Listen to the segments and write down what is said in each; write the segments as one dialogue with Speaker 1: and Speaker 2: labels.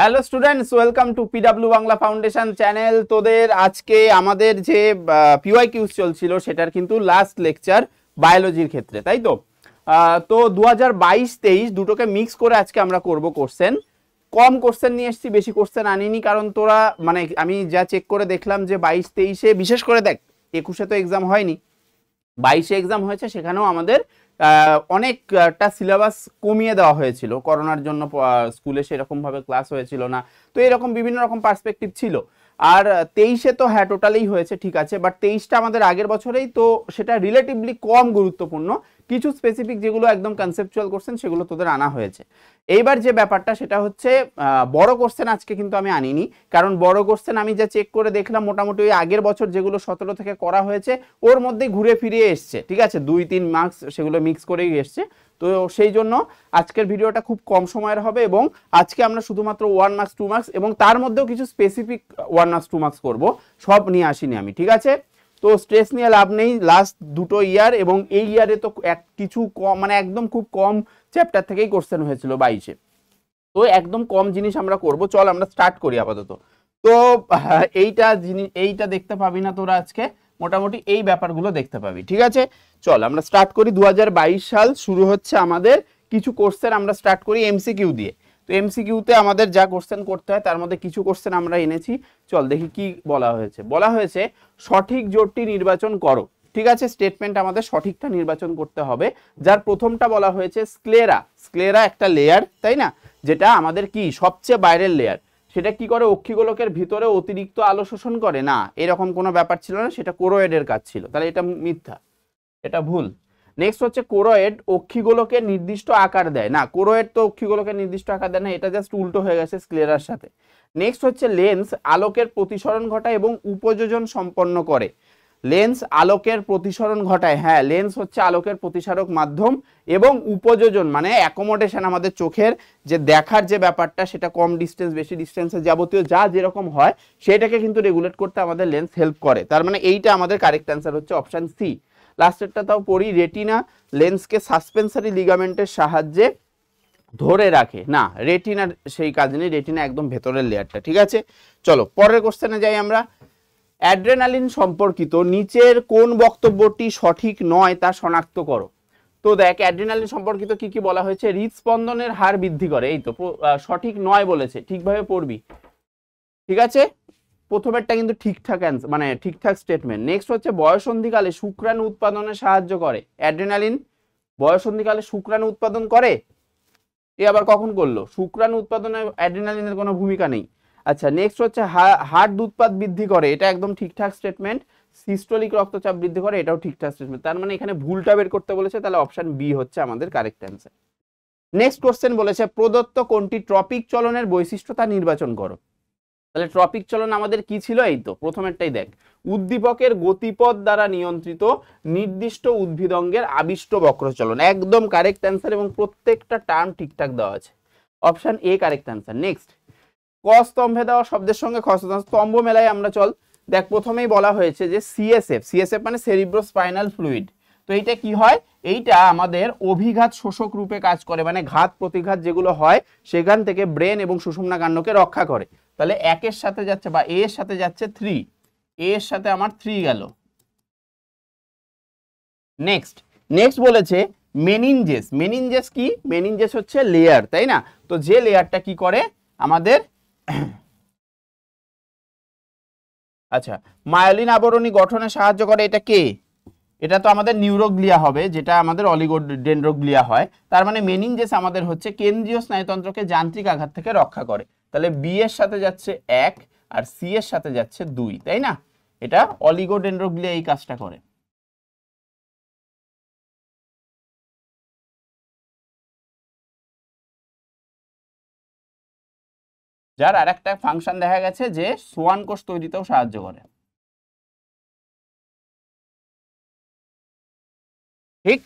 Speaker 1: Hello students, welcome to PW Bangla foundation channel. তোদের আজকে আমাদের যে পিওয়াই কিউজ চলছিল, সেটার কিন্তু লাস্ট লেকচার বায়োলজির ক্ষেত্রে, তাই তো? তো দু হাজার বাইশ, তেইশ দুটোকে মিক্স করে আজকে আমরা করব কোশ্চেন কম কোশ্চেন নিয়ে এসেছি, বেশি কোশ্চেন আনিনি, কারণ তোরা মানে আমি যা চেক করে দেখলাম যে বাইশ, তেইশে, বিশেষ করে দেখ, একুশে তো এক্সাম হয়নি। বাইশে এক্সাম হয়েছে, সেখানেও আমাদের অনেকটা সিলেবাস কমিয়ে দেওয়া হয়েছিল। করোনার জন্য স্কুলে সেরকমভাবে ক্লাস হয়েছিল না। তো এরকম বিভিন্ন রকম পার্সপেক্টিভ ছিল। আর তেইশে তো হ্যাঁ টোটালেই হয়েছে, ঠিক আছে। বাট তেইশটা আমাদের আগের বছরেই, তো সেটা রিলেটিভলি কম গুরুত্বপূর্ণ। কিছু স্পেসিফিক যেগুলো একদম কনসেপচুয়াল কোশ্চেন সেগুলো তোদের আনা হয়েছে। এইবার যে ব্যাপারটা সেটা হচ্ছে বড় কোশ্চেন আজকে কিন্তু আমি আনিনি, কারণ বড় কোশ্চেন আমি যা চেক করে দেখলাম মোটামুটি ওই আগের বছর যেগুলো সতেরো থেকে করা হয়েছে, ওর মধ্যে ঘুরে ফিরিয়ে এসছে, ঠিক আছে? দুই, তিন মার্কস সেগুলো মিক্স করেই এসছে। তো সেই জন্য আজকের ভিডিওটা খুব কম সময়ের হবে এবং আজকে আমরা শুধুমাত্র ওয়ান মার্কস টু মার্কস এবং তার মধ্যেও কিছু specific one marks two marks করব, সব নিয়ে আসিনি আমি, ঠিক আছে? তো স্ট্রেস নিয়ে লাভ নেই। লাস্ট দুটো ইয়ার এবং এই ইয়ারে তো এক কিছু কম মানে একদম খুব কম চ্যাপ্টার থেকেই কোশ্চেন হয়েছিল বাইশে। তো একদম কম জিনিস আমরা করব। চল আমরা স্টার্ট করি আপাতত। তো আহ, এইটা জিনিস এইটা দেখতে পাবি না তোরা আজকে। মোটামুটি এই ব্যাপারগুলো দেখতে পাবি ঠিক আছে? চল আমরা স্টার্ট করি। দু হাজার বাইশ সাল শুরু হচ্ছে আমাদের। কিছু কোর্সের আমরা স্টার্ট করি এমসিকিউ দিয়ে। তো এমসিকিউতে আমাদের যা কোশ্চেন করতে হয়, তার মধ্যে কিছু কোশ্চেন আমরা এনেছি। চল দেখি কি বলা হয়েছে। বলা হয়েছে, সঠিক জোটটি নির্বাচন করো। ঠিক আছে স্টেটমেন্ট আমাদের সঠিকটা নির্বাচন করতে হবে। যার প্রথমটা বলা হয়েছে স্ক্লেরা স্ক্লেরা একটা লেয়ার তাই না? যেটা আমাদের কি? সবচেয়ে বাইরের লেয়ার সেটা কি করে? অক্ষিগোলকের ভিতরে অতিরিক্ত আলো শোষণ করে? না, এরকম কোনো ব্যাপার ছিল না। সেটা কোরোয়েডের কাজ ছিল। তাহলে এটা মিথ্যা। এটা ভুল। নেক্সট হচ্ছে কোরোয়েড অক্ষিগোলকের নির্দিষ্ট আকার দেয়। না কোরোয়েড তো অক্ষিগোলকের নির্দিষ্ট আকার দেয় না, এটা জাস্ট উল্টো হয়ে গেছে স্ক্লেরার সাথে। নেক্সট হচ্ছে লেন্স আলোকের প্রতিসরণ ঘটায় এবং উপযোজন সম্পন্ন করে। লেন্স আলোকের প্রতিসরণ ঘটায় হ্যাঁ লেন্স হচ্ছে আলোকের প্রতিসারক মাধ্যম এবং উপযোজন মানে অ্যাকোমোডেশন আমাদের চোখের যে দেখার যে ব্যাপারটা, সেটা কম ডিস্টেন্স বেশি ডিস্টেন্সে যাবতীয় যা যেরকম হয়, সেটাকে কিন্তু রেগুলেট করতে আমাদের লেন্স হেল্প করে। তার মানে এইটা আমাদের কারেক্ট অ্যান্সার হচ্ছে অপশান সি লাস্টেরটা তাও পড়ি রেটিনা লেন্সকে সাসপেন্সারি লিগামেন্টের সাহায্যে ধরে রাখে। না রেটিনার সেই কাজ নেই রেটিনা একদম ভেতরের লেয়ারটা ঠিক আছে? চলো, পরের কোশ্চেনে যাই আমরা। অ্যাড্রেনালিন সম্পর্কিত, নিচের কোন বক্তব্যটি সঠিক নয় তা শনাক্ত করো। তো দেখ অ্যাড্রেনালিন সম্পর্কিত কি কি বলা হয়েছে? হৃদস্পন্দনের হার বৃদ্ধি করে, এই তো সঠিক নয় বলেছে, ঠিকভাবে পড়বি। ঠিক আছে? প্রথমেরটা কিন্তু ঠিকঠাক অ্যান্সার মানে ঠিকঠাক স্টেটমেন্ট নেক্সট হচ্ছে বয়সন্ধিকালে শুক্রাণু উৎপাদনে সাহায্য করে। অ্যাড্রেনালিন বয়সন্ধিকালে শুক্রাণু উৎপাদন করে। এ আবার কখন করল? শুক্রাণু উৎপাদনে অ্যাড্রেনালিনের কোনো ভূমিকা নেই। আচ্ছা নেক্সট হচ্ছে হার্ট উৎপাদ বৃদ্ধি করে। এটা একদম ঠিকঠাক স্টেটমেন্ট সিস্টোলিক রক্তচাপ বৃদ্ধি করে, এটাও ঠিকঠাক স্টেটমেন্ট তার মানে এখানে ভুলটা বের করতে বলেছে, তাহলে অপশান বি হচ্ছে আমাদের কারেক্ট অ্যান্সার নেক্সট কোশ্চেন বলেছে, প্রদত্ত কোনটি ট্রপিক চলনের বৈশিষ্ট্য তা নির্বাচন করো। তাহলে ট্রপিক চলন আমাদের কি ছিল? এই তো, প্রথমেরটাই দেখ। উদ্দীপকের গতিপথ দ্বারা নিয়ন্ত্রিত নির্দিষ্ট উদ্ভিদঙ্গের আবিষ্ট বক্রচলন একদম কারেক্ট অ্যান্সার এবং প্রত্যেকটা টার্ম ঠিকঠাক দেওয়া আছে। Option A correct answer next ক স্তম্ভে দেওয়া শব্দের সঙ্গে খ স্তম্ভ মেলায় আমরা চল। দেখ, প্রথমেই বলা হয়েছে যে সিএসএফ সিএসএফ মানে সেরিব্রো স্পাইনাল ফ্লুইড তো এইটা কি হয়? এইটা আমাদের অভিঘাত শোষক রূপে কাজ করে মানে ঘাত প্রতিঘাত যেগুলো হয়, সেখান থেকে ব্রেন এবং সুষুম্না কাণ্ডকে রক্ষা করে। তাহলে একের সাথে যাচ্ছে বা এর সাথে যাচ্ছে থ্রি এর সাথে আমার থ্রি গেল। নেক্সট নেক্সট বলেছে মেনিনজেস মেনিনজেস কি? মেনিনজেস হচ্ছে লেয়ার তাই না? তো যে লেয়ারটা কি করে? আমাদের আচ্ছা মায়োলিন আবরণী গঠনে সাহায্য করে এটা কে? এটা তো আমাদের নিউরোগ্লিয়া হবে, যেটা আমাদের অলিগোডেন্ড্রোগ্লিয়া হয়। তার মানে মেনিনজেস আমাদের হচ্ছে কেন্দ্রীয় স্নায়ুতন্ত্রকে যান্ত্রিক আঘাত থেকে রক্ষা করে। তাহলে বি এর সাথে যাচ্ছে এক আর সি এর সাথে যাচ্ছে দুই, তাই না? এটা অলিগোডেন্ড্রোগ্লিয়া এই কাজটা করে। যার আর একটা ফাংশন দেখা গেছে যে সোয়ান কোষ তৈরিতেও সাহায্য করে। ঠিক?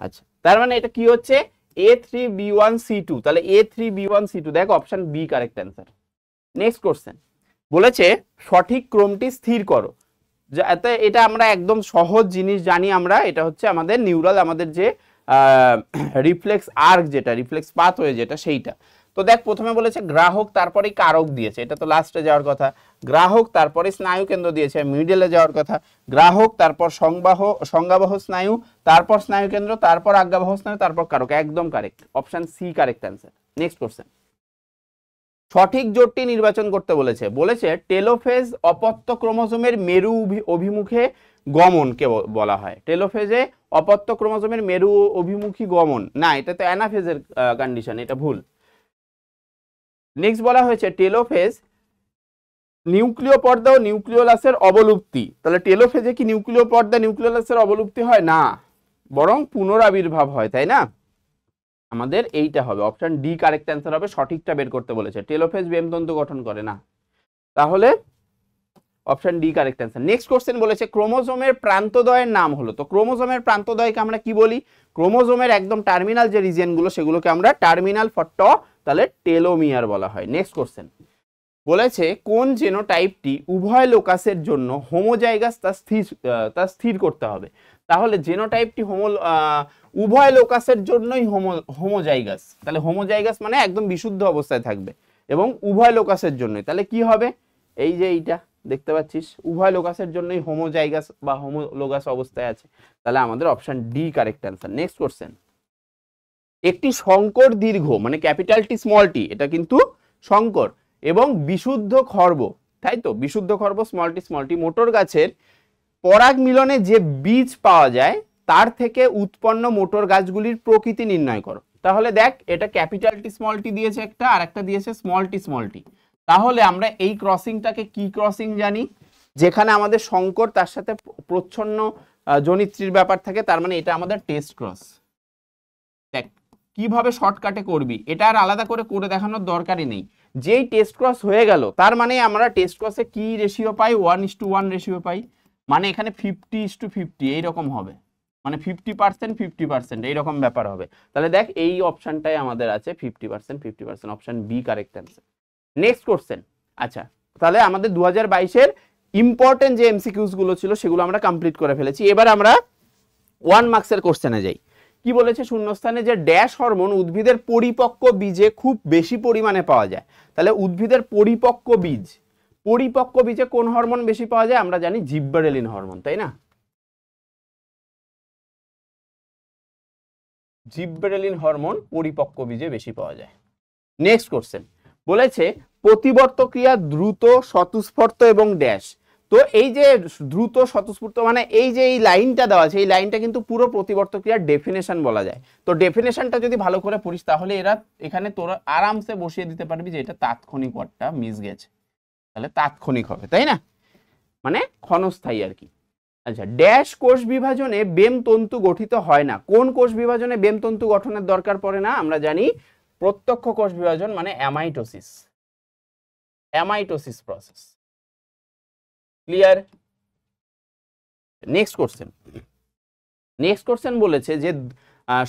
Speaker 1: আচ্ছা তার মানে এটা কি হচ্ছে? A three B one C two তাহলে A three B one C two দেখো option B correct answer next question বলেছে, সঠিক ক্রমটি স্থির করো। যাতে এটা আমরা একদম সহজ জিনিস জানি আমরা, এটা হচ্ছে আমাদের নিউরাল আমাদের যে রিফ্লেক্স আর্ক যেটা রিফ্লেক্স পাথ হয়ে যেটা, সেইটা। তো দেখ, প্রথমে বলেছে গ্রাহক তারপরে কারক দিয়েছে। এটা তো লাস্টে যাওয়ার কথা। গ্রাহক, তারপরে স্নায়ু কেন্দ্র দিয়েছে। মিডলে যাওয়ার কথা। গ্রাহক, তারপর সংবাহ, সংজ্ঞাবহ স্নায়ু, তারপর স্নায়ু কেন্দ্র, তারপর আজ্ঞাবহ স্নায়ু, তারপর কারক। একদম correct option C correct answer next question সঠিক জোটটি নির্বাচন করতে বলেছে। বলেছে, টেলোফেজ অপত্য ক্রোমোজোমের মেরু অভি- অভিমুখে গমনকে বলা হয়। টেলোফেজে অপত্য ক্রোমোজোমের মেরু অভিমুখী গমন। না, এটা তো অ্যানাফেজের কন্ডিশন এটা ভুল। নেক্সট বলা হয়েছে টেলোফেজ নিউক্লিয় পর্দা ও নিউক্লিওলাসের অবলুপ্তি। তাহলে টেলোফেজে কি নিউক্লিয় পর্দা নিউক্লিওলাসের অবলুপ্তি হয়? না। বরং পুনরাবির্ভাব হয়, তাই না? আমাদের এইটা হবে। অপশন ডি কারেক্ট অ্যান্সার হবে, সঠিকটা বের করতে বলেছে। টেলোফেজ বেমতন্তু গঠন করে না। তাহলে option D correct answer next question বলেছে, ক্রোমোজোমের প্রান্তদয়ের নাম হলো। তো ক্রোমোজোমের প্রান্তদয়কে আমরা কি বলি? ক্রোমোজোমের একদম টার্মিনাল যে রিজিয়নগুলো সেগুলোকে আমরা টার্মিনাল ফর ট তাহলে টেলোমিয়ার বলা হয়। নেক্সট কোশ্চেন বলেছে কোন জেনোটাইপটি উভয় লোকাসের জন্য হোমোজাইগাস তা স্থির তা স্থির করতে হবে? তাহলে জেনোটাইপটি হোমো আহ, উভয় লোকাসের জন্যই হোমো হোমোজাইগাস তাহলে হোমোজাইগাস মানে একদম বিশুদ্ধ অবস্থায় থাকবে এবং উভয় লোকাসের জন্যই। তাহলে কি হবে? এই যে এইটা দেখতে পাচ্ছিস? উভয় লোকাসের জন্যই হোমোজাইগাস বা হোমোলোগাস অবস্থায় আছে। তাহলে আমাদের option D correct answer next question একটি শঙ্কর দীর্ঘ মানে ক্যাপিটাল টি স্মল টি, এটা কিন্তু শঙ্কর এবং বিশুদ্ধ খর্ব, তাই তো? বিশুদ্ধ খর্ব, স্মল টি স্মল টি, মোটর গাছের পরাগ মিলনে যে বীজ পাওয়া যায়, তার থেকে উৎপন্ন মোটর গাছগুলির প্রকৃতি নির্ণয় করো। তাহলে দেখ, এটা ক্যাপিটাল টি, স্মল টি দিয়েছে একটা, আর একটা দিয়েছে স্মল টি স্মল টি। তাহলে আমরা এই ক্রসিংটাকে কি ক্রসিং জানি? যেখানে আমাদের শঙ্কর তার সাথে প্রচ্ছন্ন জনিত্রীর ব্যাপার থাকে, তার মানে এটা আমাদের টেস্ট ক্রস। দেখ কীভাবে শর্টকাটে করবি? এটা আর আলাদা করে করে দেখানোর দরকারই নেই। যেই টেস্ট ক্রস হয়ে গেল, তার মানে আমরা টেস্ট ক্রসে কি ratio pi? One is to one ratio পাই। মানে এখানে ফিফটি ইস টু ফিফটি এইরকম হবে। মানে ফিফটি পার্সেন্ট ফিফটি পার্সেন্ট এইরকম ব্যাপার হবে। তাহলে দেখ, এই অপশানটাই আমাদের আছে fifty percent fifty percent option B correct answer next question আচ্ছা তাহলে আমাদের দু হাজার বাইশের ইম্পর্টেন্ট যে এমসিকিউসগুলো ছিল, সেগুলো আমরা কমপ্লিট করে ফেলেছি। এবার আমরা ওয়ান মার্কসের কোশ্চেনে যাই। কি বলেছে শূন্যস্থানে? যে ড্যাশ হরমোন উদ্ভিদের পরিপক্ক বীজে খুব বেশি পরিমাণে পাওয়া যায়। তাহলে উদ্ভিদের পরিপক্ক বীজ, পরিপক্ক বীজে কোন হরমোন বেশি পাওয়া যায়? আমরা জানি জিব্বারেলিন হরমোন, তাই না? জিব্বারেলিন হরমোন পরিপক্ক বীজে বেশি পাওয়া যায়। নেক্সট কোশ্চেন বলেছে প্রতিবর্ত ক্রিয়া দ্রুত, স্বতঃস্ফূর্ত এবং ড্যাশ। তো এই যে দ্রুত স্বতঃস্ফূর্ত মানে এই যে এই লাইনটা দেওয়া আছে, এই লাইনটা কিন্তু পুরো প্রতিবর্ত ক্রিয়ার ডেফিনেশন বলা যায়। তো ডেফিনেশনটা যদি ভালো করে পড়িস, তাহলে এরা এখানে তোরা আরামসে বসিয়ে দিতে পারবি যে এটা তাৎক্ষণিক ওয়ার্ডটা মিস গেছে। তাহলে তাৎক্ষণিক হবে, তাই না? মানে ক্ষণস্থায়ী আর কি। আচ্ছা ড্যাশ কোষ বিভাজনে বেম তন্তু গঠিত হয় না। কোন কোষ বিভাজনে বেম তন্তু গঠনের দরকার পড়ে না? আমরা জানি প্রত্যক্ষ কোষ বিভাজন মানে amitosis amitosis process clear next question next question বলেছে যে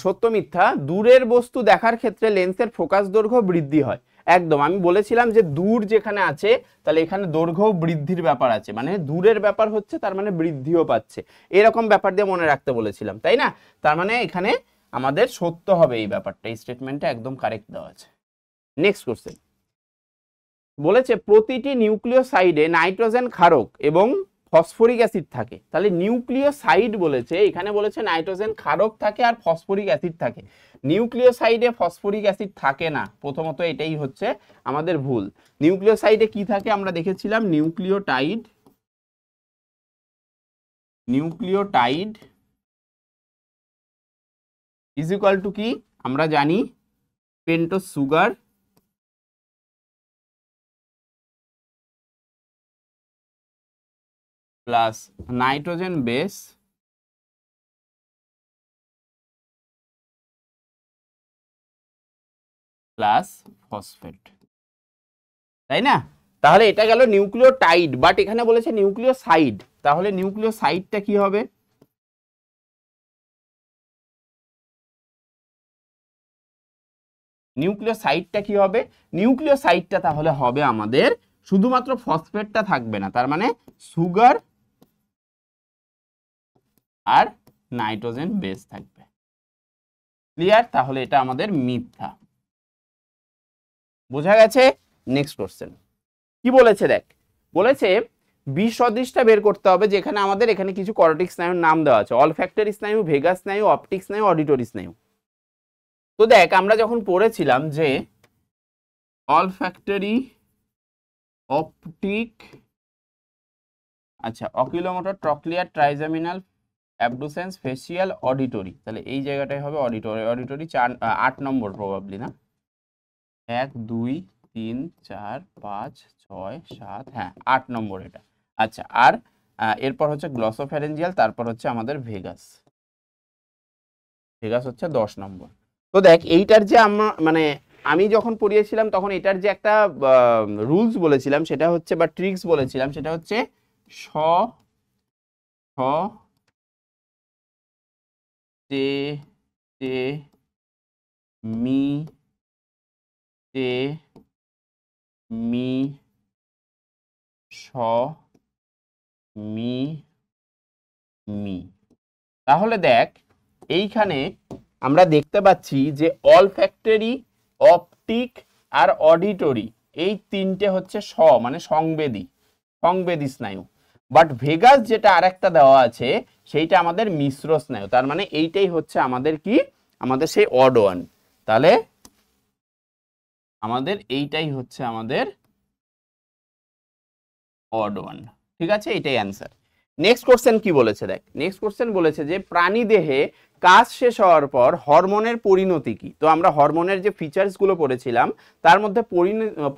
Speaker 1: সত্য মিথ্যা, দূরের বস্তু দেখার ক্ষেত্রে লেন্সের ফোকাস দৈর্ঘ্য বৃদ্ধি হয়। একদম, আমি বলেছিলাম যে দূর যেখানে আছে, তাহলে এখানে দৈর্ঘ্য বৃদ্ধির ব্যাপার আছে। মানে দূরের ব্যাপার হচ্ছে, তার মানে বৃদ্ধিও পাচ্ছে। এরকম ব্যাপার দিয়ে মনে রাখতে বলেছিলাম, তাই না? তার মানে এখানে আমাদের সত্য হবে এই ব্যাপারটা। এই স্টেটমেন্টটা একদম কারেক্ট দেওয়া আছে। নেক্সট কোশ্চেন বলেছে প্রতিটি নিউক্লিওসাইডে নাইট্রোজেন ক্ষারক এবং ফসফরিক অ্যাসিড থাকে। তাহলে নিউক্লিওসাইড বলেছে, এখানে বলেছে নাইট্রোজেন ক্ষারক থাকে আর ফসফরিক অ্যাসিড থাকে। নিউক্লিওসাইডে ফসফরিক অ্যাসিড থাকে না, প্রথমত এটাই হচ্ছে আমাদের ভুল। নিউক্লিওসাইডে কি থাকে আমরা দেখেছিলাম, nucleotide nucleotide is equal to কি? আমরা জানি pentose sugar plus nitrogen base plus phosphate তাই না? তাহলে এটা গেল নিউক্লিওটাইড বাট এখানে বলেছে নিউক্লিওসাইড। তাহলে নিউক্লিও নিউক্লিওসাইডটা কি হবে? নিউক্লিও নিউক্লিওসাইডটা কি হবে? নিউক্লিও নিউক্লিওসাইডটা তাহলে হবে আমাদের, শুধুমাত্র ফসফেটটা থাকবে না, তার মানে সুগার আর নাইট্রোজেন বেস থাকবে। ক্লিয়ার তাহলে এটা আমাদের মিথ্যা। বোঝা গেছে? নেক্সট কোশ্চেন কি বলেছে দেখ? বলেছে বিষ সদৃশটা বের করতে হবে যেখানে আমাদের এখানে কিছু করটিক স্নায়ুর নাম দেওয়া আছে। অল ফ্যাক্টরি স্নায়ু ভেগা স্নায়ু অপটিক স্নায়ু অডিটরি স্নায়ু। তো দেখ, আমরা যখন পড়েছিলাম যে অল ফ্যাক্টরি অপটিক আচ্ছা oculomotor trochlear trigeminal abducens facial auditory. তাহলে এই জায়গাটাই হবে অডিটরি অডিটরি চার আট নম্বর প্রবাবলি না? এক, দুই, তিন, চার, পাঁচ, ছয়, সাত হ্যাঁ আট নম্বর এটা। আচ্ছা আর এরপর হচ্ছে গ্লসোফ্যারেঞ্জিয়াল তারপর হচ্ছে আমাদের ভেগাস। ভেগাস হচ্ছে দশ নম্বর। তো দেখ, এইটার যে আমরা মানে আমি যখন পড়িয়েছিলাম, তখন এটার যে একটা রুলস বলেছিলাম, সেটা হচ্ছে বা ট্রিক্স বলেছিলাম, সেটা হচ্ছে স তে তে, মি তে, মি, স, মি মি। তাহলে দেখ, এইখানে আমরা দেখতে পাচ্ছি যে অল ফ্যাক্টরি অপটিক আর অডিটরি এই তিনটে হচ্ছে স মানে সংবেদী সংবেদী স্নায়ু। বাট ভেগাস যেটা আরেকটা দেওয়া আছে, সেইটা আমাদের মিশ্র স্নায়ু তার মানে এইটাই হচ্ছে আমাদের কি? আমাদের সেই অড ওয়ান তাহলে আমাদের এইটাই হচ্ছে আমাদের অড ওয়ান ঠিক আছে? এটাই অ্যান্সার নেক্সট কোশ্চেন কি বলেছে দেখ? নেক্সট কোশ্চেন বলেছে যে প্রাণী দেহে কাজ শেষ হওয়ার পর হরমোনের পরিণতি কি? তো আমরা হরমোনের যে ফিচার্সগুলো পড়েছিলাম, তার মধ্যে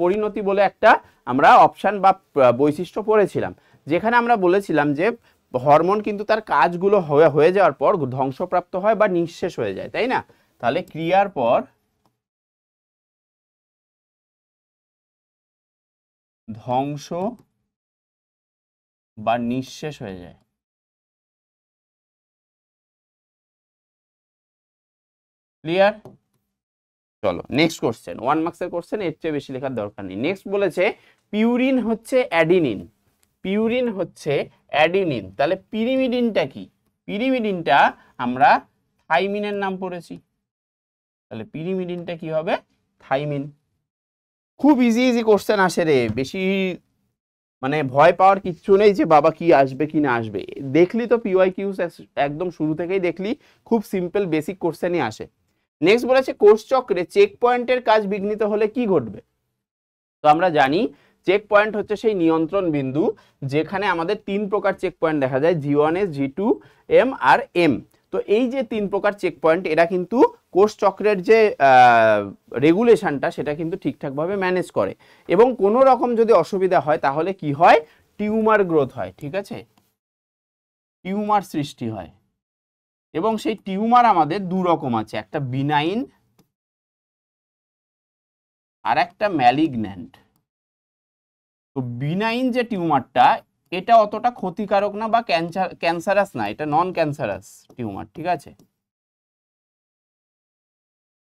Speaker 1: পরিণতি বলে একটা আমরা অপশান বা বৈশিষ্ট্য পড়েছিলাম। যেখানে আমরা বলেছিলাম যে হরমোন কিন্তু তার কাজগুলো হয়ে যাওয়ার পর ধ্বংসপ্রাপ্ত হয় বা নিঃশেষ হয়ে যায়, তাই না? তাহলে ক্রিয়ার পর ধ্বংস বা নিঃশেষ হয়ে যায়। ক্লিয়ার? চলো নেক্সট কোশ্চেন ওয়ান মার্কসের কোশ্চেন এর চেয়ে বেশি লেখার দরকার নেই। নেক্সট বলেছে পিউরিন হচ্ছে অ্যাডিনিন পিউরিন হচ্ছে অ্যাডিনিন তাহলে পিরিমিডিনটা কি? পিরিমিডিনটা আমরা থাইমিনের নাম পড়েছি। তাহলে পিরিমিডিনটা কি হবে? থাইমিন খুব ইজি ইজি কোশ্চেন আসে রে। বেশি মানে ভয় পাওয়ার কিচ্ছু নেই যে বাবা কি আসবে, কি না আসবে। দেখলি তো পিওয়াই কিউস একদম শুরু থেকেই দেখলি, খুব সিম্পল বেসিক কোশ্চেনই আসে। নেক্সট বলেছে কোর্স চক্রে চেক পয়েন্টের কাজ বিঘ্নিত হলে কি ঘটবে? তো আমরা জানি চেক পয়েন্ট হচ্ছে সেই নিয়ন্ত্রণ বিন্দু, যেখানে আমাদের তিন প্রকার চেক পয়েন্ট দেখা যায় G one S G two M আর এম তো এই যে তিন প্রকার চেক পয়েন্ট এরা কিন্তু কোষ চক্রের যে রেগুলেশনটা সেটা কিন্তু ঠিকঠাকভাবে ম্যানেজ করে। এবং কোনো রকম যদি অসুবিধা হয়, তাহলে কি হয়? টিউমার গ্রোথ হয়, ঠিক আছে? টিউমার সৃষ্টি হয়। এবং সেই টিউমার আমাদের দু রকম আছে, একটা বিনাইন আর একটা ম্যালিগন্যান্ট তো বিনাইন যে টিউমারটা এটা অতটা ক্ষতিকারক না বা ক্যান্সার ক্যান্সারাস না, এটা নন ক্যান্সারাস টিউমার ঠিক আছে?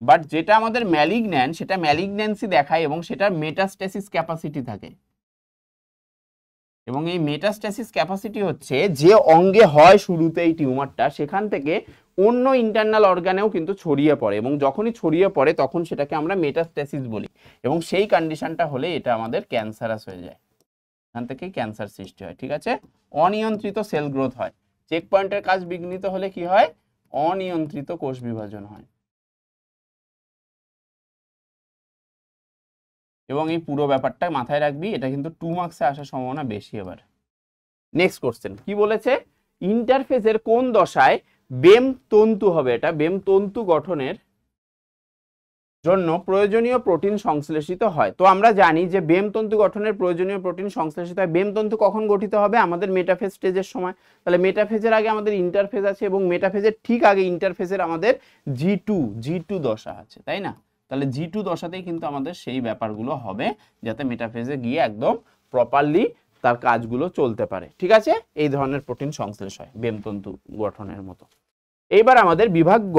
Speaker 1: বাট যেটা আমাদের ম্যালিগন্যান সেটা ম্যালিগন্যান্সি দেখায় এবং সেটার মেটাস্টেসিস ক্যাপাসিটি থাকে। এবং এই মেটাস্টেসিস ক্যাপাসিটি হচ্ছে যে অঙ্গে হয় শুরুতে এই টিউমারটা সেখান থেকে অন্য ইন্টারনাল অর্গানেও কিন্তু ছড়িয়ে পড়ে এবং যখনই ছড়িয়ে পড়ে তখন সেটাকে আমরা মেটাস্টেসিস বলি এবং সেই কন্ডিশনটা হলে এটা আমাদের ক্যান্সারাস হয়ে যায়। এখান থেকেই ক্যান্সার সৃষ্টি হয়, ঠিক আছে? অনিয়ন্ত্রিত সেল গ্রোথ হয়। চেক পয়েন্টের কাজ বিঘ্নিত হলে কি হয়? অনিয়ন্ত্রিত কোষ বিভাজন হয়। এবং এই পুরো ব্যাপারটা মাথায় রাখবি, এটা কিন্তু টু মার্কসে আসার সম্ভাবনা বেশি এবার। নেক্সট কোশ্চেন কি বলেছে? ইন্টারফেসের কোন দশায় বেম তন্তু হবে এটা বেম তন্তু গঠনের জন্য প্রয়োজনীয় প্রোটিন সংশ্লেষিত হয়। তো আমরা জানি যে বেম তন্তু গঠনের প্রয়োজনীয় প্রোটিন সংশ্লেষিত হয়। বেম তন্তু কখন গঠিত হবে? আমাদের মেটাফেজ স্টেজের সময়। তাহলে মেটাফেজের আগে আমাদের ইন্টারফেজ আছে এবং মেটাফেজের ঠিক আগে ইন্টারফেজের আমাদের জি টু জি টু দশা আছে, তাই না? তাহলে জি টু দশাতেই কিন্তু আমাদের সেই ব্যাপারগুলো হবে, যাতে মেটাফেজে গিয়ে একদম প্রপারলি তার কাজগুলো চলতে পারে। ঠিক আছে? এই ধরনের প্রোটিন সংশ্লেষ হয় বেমতন্তু গঠনের মতো। এইবার আমাদের বিভাগ গ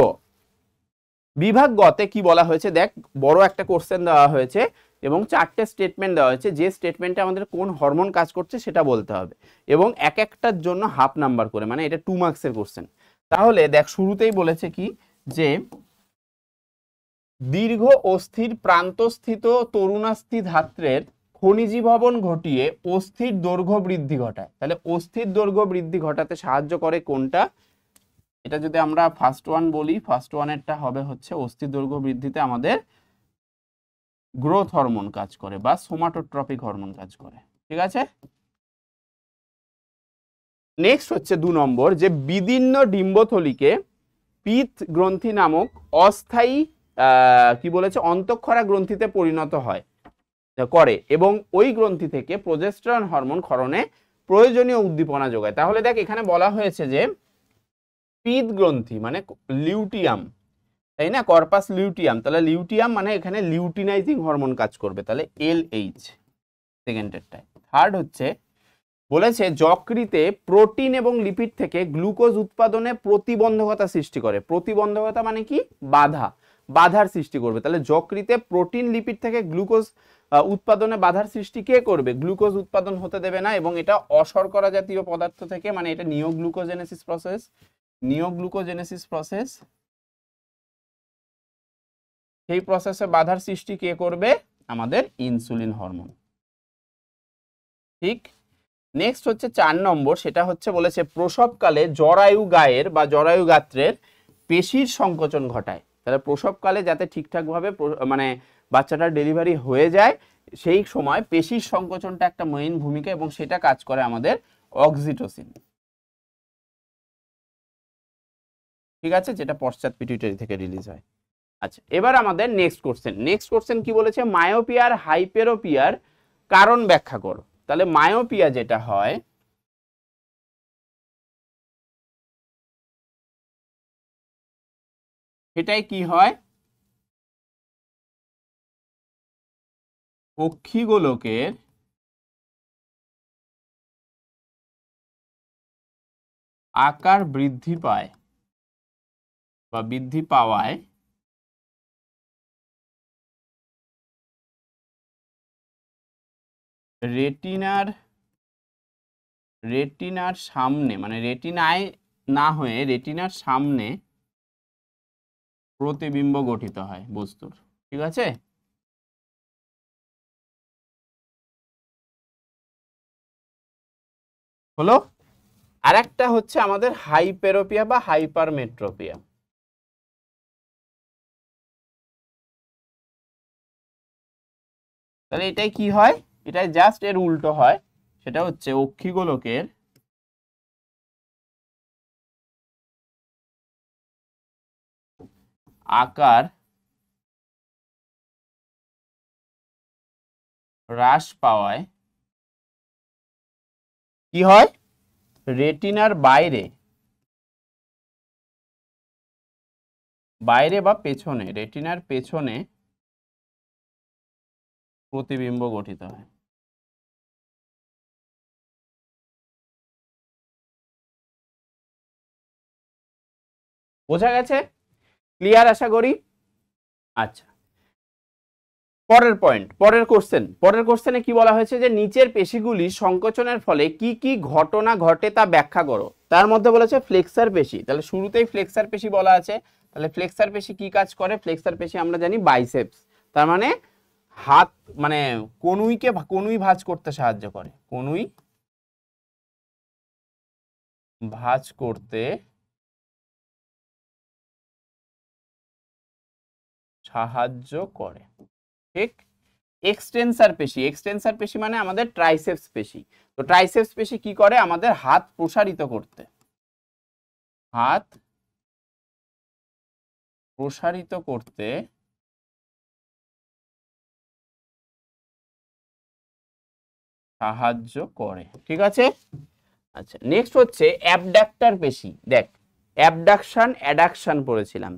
Speaker 1: বিভাগ কি বলা হয়েছে? দেখ, বড় একটা কোশ্চেন দেওয়া হয়েছে এবং চারটে স্টেটমেন্ট দেওয়া হয়েছে। যে স্টেটমেন্টে আমাদের কোন হরমোন কাজ করছে সেটা বলতে হবে এবং এক একটার জন্য হাফ নাম্বার করে মানে এটা টু মার্কসের কোশ্চেন তাহলে দেখ, শুরুতেই বলেছে কি? যে দীর্ঘ অস্থির প্রান্তস্থিত তরুণাস্থি ধাত্রের খনিজী ভবন ঘটিয়ে অস্থির দৈর্ঘ্য বৃদ্ধি ঘটায়। তাহলে অস্থির দৈর্ঘ্য বৃদ্ধি ঘটাতে সাহায্য করে কোনটা? এটা যদি আমরা ফার্স্ট ওয়ান বলি ফার্স্ট ওয়ানেরটা হবে হচ্ছে অস্থির দৈর্ঘ্য বৃদ্ধিতে আমাদের গ্রোথ হরমোন কাজ করে বা সোমাটোট্রপিক হরমোন কাজ করে, ঠিক আছে? নেক্সট হচ্ছে দু নম্বর, যে বিদীর্ণ ডিম্বথলিকে পিত গ্রন্থি নামক অস্থায়ী কি বলেছে? অন্তঃক্ষরা গ্রন্থিতে পরিণত হয়, করে এবং ওই গ্রন্থি থেকে প্রজেস্টেরন হরমোন ক্ষরণে প্রয়োজনীয় উদ্দীপনা যোগায়। তাহলে দেখ, এখানে বলা হয়েছে যে পিত গ্রন্থি মানে লিউটিয়াম। তাই না? Corpus luteum. তাহলে লিউটিয়াম মানে এখানে লিউটিনাইজিং হরমোন কাজ করবে। তাহলে এল এইচ সেকেন্ডেরটায় থার্ড হচ্ছে, বলেছে যকৃতে প্রোটিন এবং লিপিড থেকে গ্লুকোজ উৎপাদনে প্রতিবন্ধকতা সৃষ্টি করে। প্রতিবন্ধকতা মানে কি? বাধা। বাধার সৃষ্টি করবে। তাহলে যকৃতে প্রোটিন, লিপিড থেকে গ্লুকোজ উৎপাদনে বাধার সৃষ্টি কে করবে? গ্লুকোজ উৎপাদন হতে দেবে না এবং এটা অশর্করা জাতীয় পদার্থ থেকে মানে এটা নিওগ্লুকোজেনেসিস প্রসেস নিওগ্লুকোজেনেসিস প্রসেস, সেই প্রসেসে বাধার সৃষ্টি কে করবে? আমাদের ইনসুলিন হরমোন। ঠিক? নেক্সট হচ্ছে চার নম্বর, সেটা হচ্ছে বলেছে প্রসবকালে জরায়ু গায়ের বা জরায়ু গাত্রের পেশির সংকোচন ঘটায়। তাহলে প্রসবকালে যাতে ঠিকঠাকভাবে মানে বাচ্চাটার ডেলিভারি হয়ে যায়, সেই সময় পেশির সংকোচনটা একটা মেইন ভূমিকা এবং সেটা কাজ করে আমাদের অক্সিটোসিন। ঠিক আছে? যেটা পশ্চাৎ পিটুইটারি থেকে রিলিজ হয়। আচ্ছা এবার আমাদের নেক্সট কোশ্চেন নেক্সট কোশ্চেন কি বলেছে? মায়োপিয়ার হাইপেরোপিয়ার কারণ ব্যাখ্যা করো। তাহলে মায়োপিয়া যেটা হয় এটাই কি হয়? অক্ষিগোলকের আকার বৃদ্ধি পায়। বা বৃদ্ধি পাওয়ায় রেটিনার রেটিনার সামনে মানে রেটিনায় না হয়ে রেটিনার সামনে প্রতিবিম্ব গঠিত হয় বস্তুর, ঠিক আছে? হলো? আরেকটা হচ্ছে আমাদের হাইপেরোপিয়া বা হাইপারমেট্রোপিয়া। তাহলে এটাই কি হয়? এটাই জাস্ট এর উল্টো হয়। সেটা হচ্ছে অক্ষিগোলকের আকার হ্রাস পাওয়ায় কি হয়? রেটিনার বাইরে। বাইরে বা পেছনে, রেটিনার পেছনে প্রতিবিম্ব গঠিত হয়। বোঝা গেছে? ক্লিয়ার আশা করি? আচ্ছা। পরের পয়েন্ট পরের কোশ্চেন পরের কোশ্চেনে কি বলা হয়েছে যে নিচের পেশিগুলি সংকোচনের ফলে কি কি ঘটনা ঘটে তা ব্যাখ্যা করো। তার মধ্যে বলেছে ফ্লেক্সার পেশি। তাহলে শুরুতেই ফ্লেক্সার পেশি বলা আছে। তাহলে ফ্লেক্সার পেশি কি কাজ করে? ফ্লেক্সার পেশি আমরা জানি বাইসেপস তার মানে হাত মানে কনুইকে কনুই ভাঁজ করতে সাহায্য করে। কনুই ভাঁজ করতে সাহায্য করে। ঠিক? এক্সটেন্সার পেশি এক্সটেন্সার পেশি মানে আমাদের ট্রাইসেপস পেশি। তো ট্রাইসেপস পেশি কি করে? আমাদের হাত প্রসারিত করতে। হাত প্রসারিত করতে সাহায্য করে, ঠিক আছে? আচ্ছা নেক্সট হচ্ছে অ্যাবডাক্টার পেশি দেখ অ্যাবডাকশন অ্যাডাকশান পড়েছিলাম।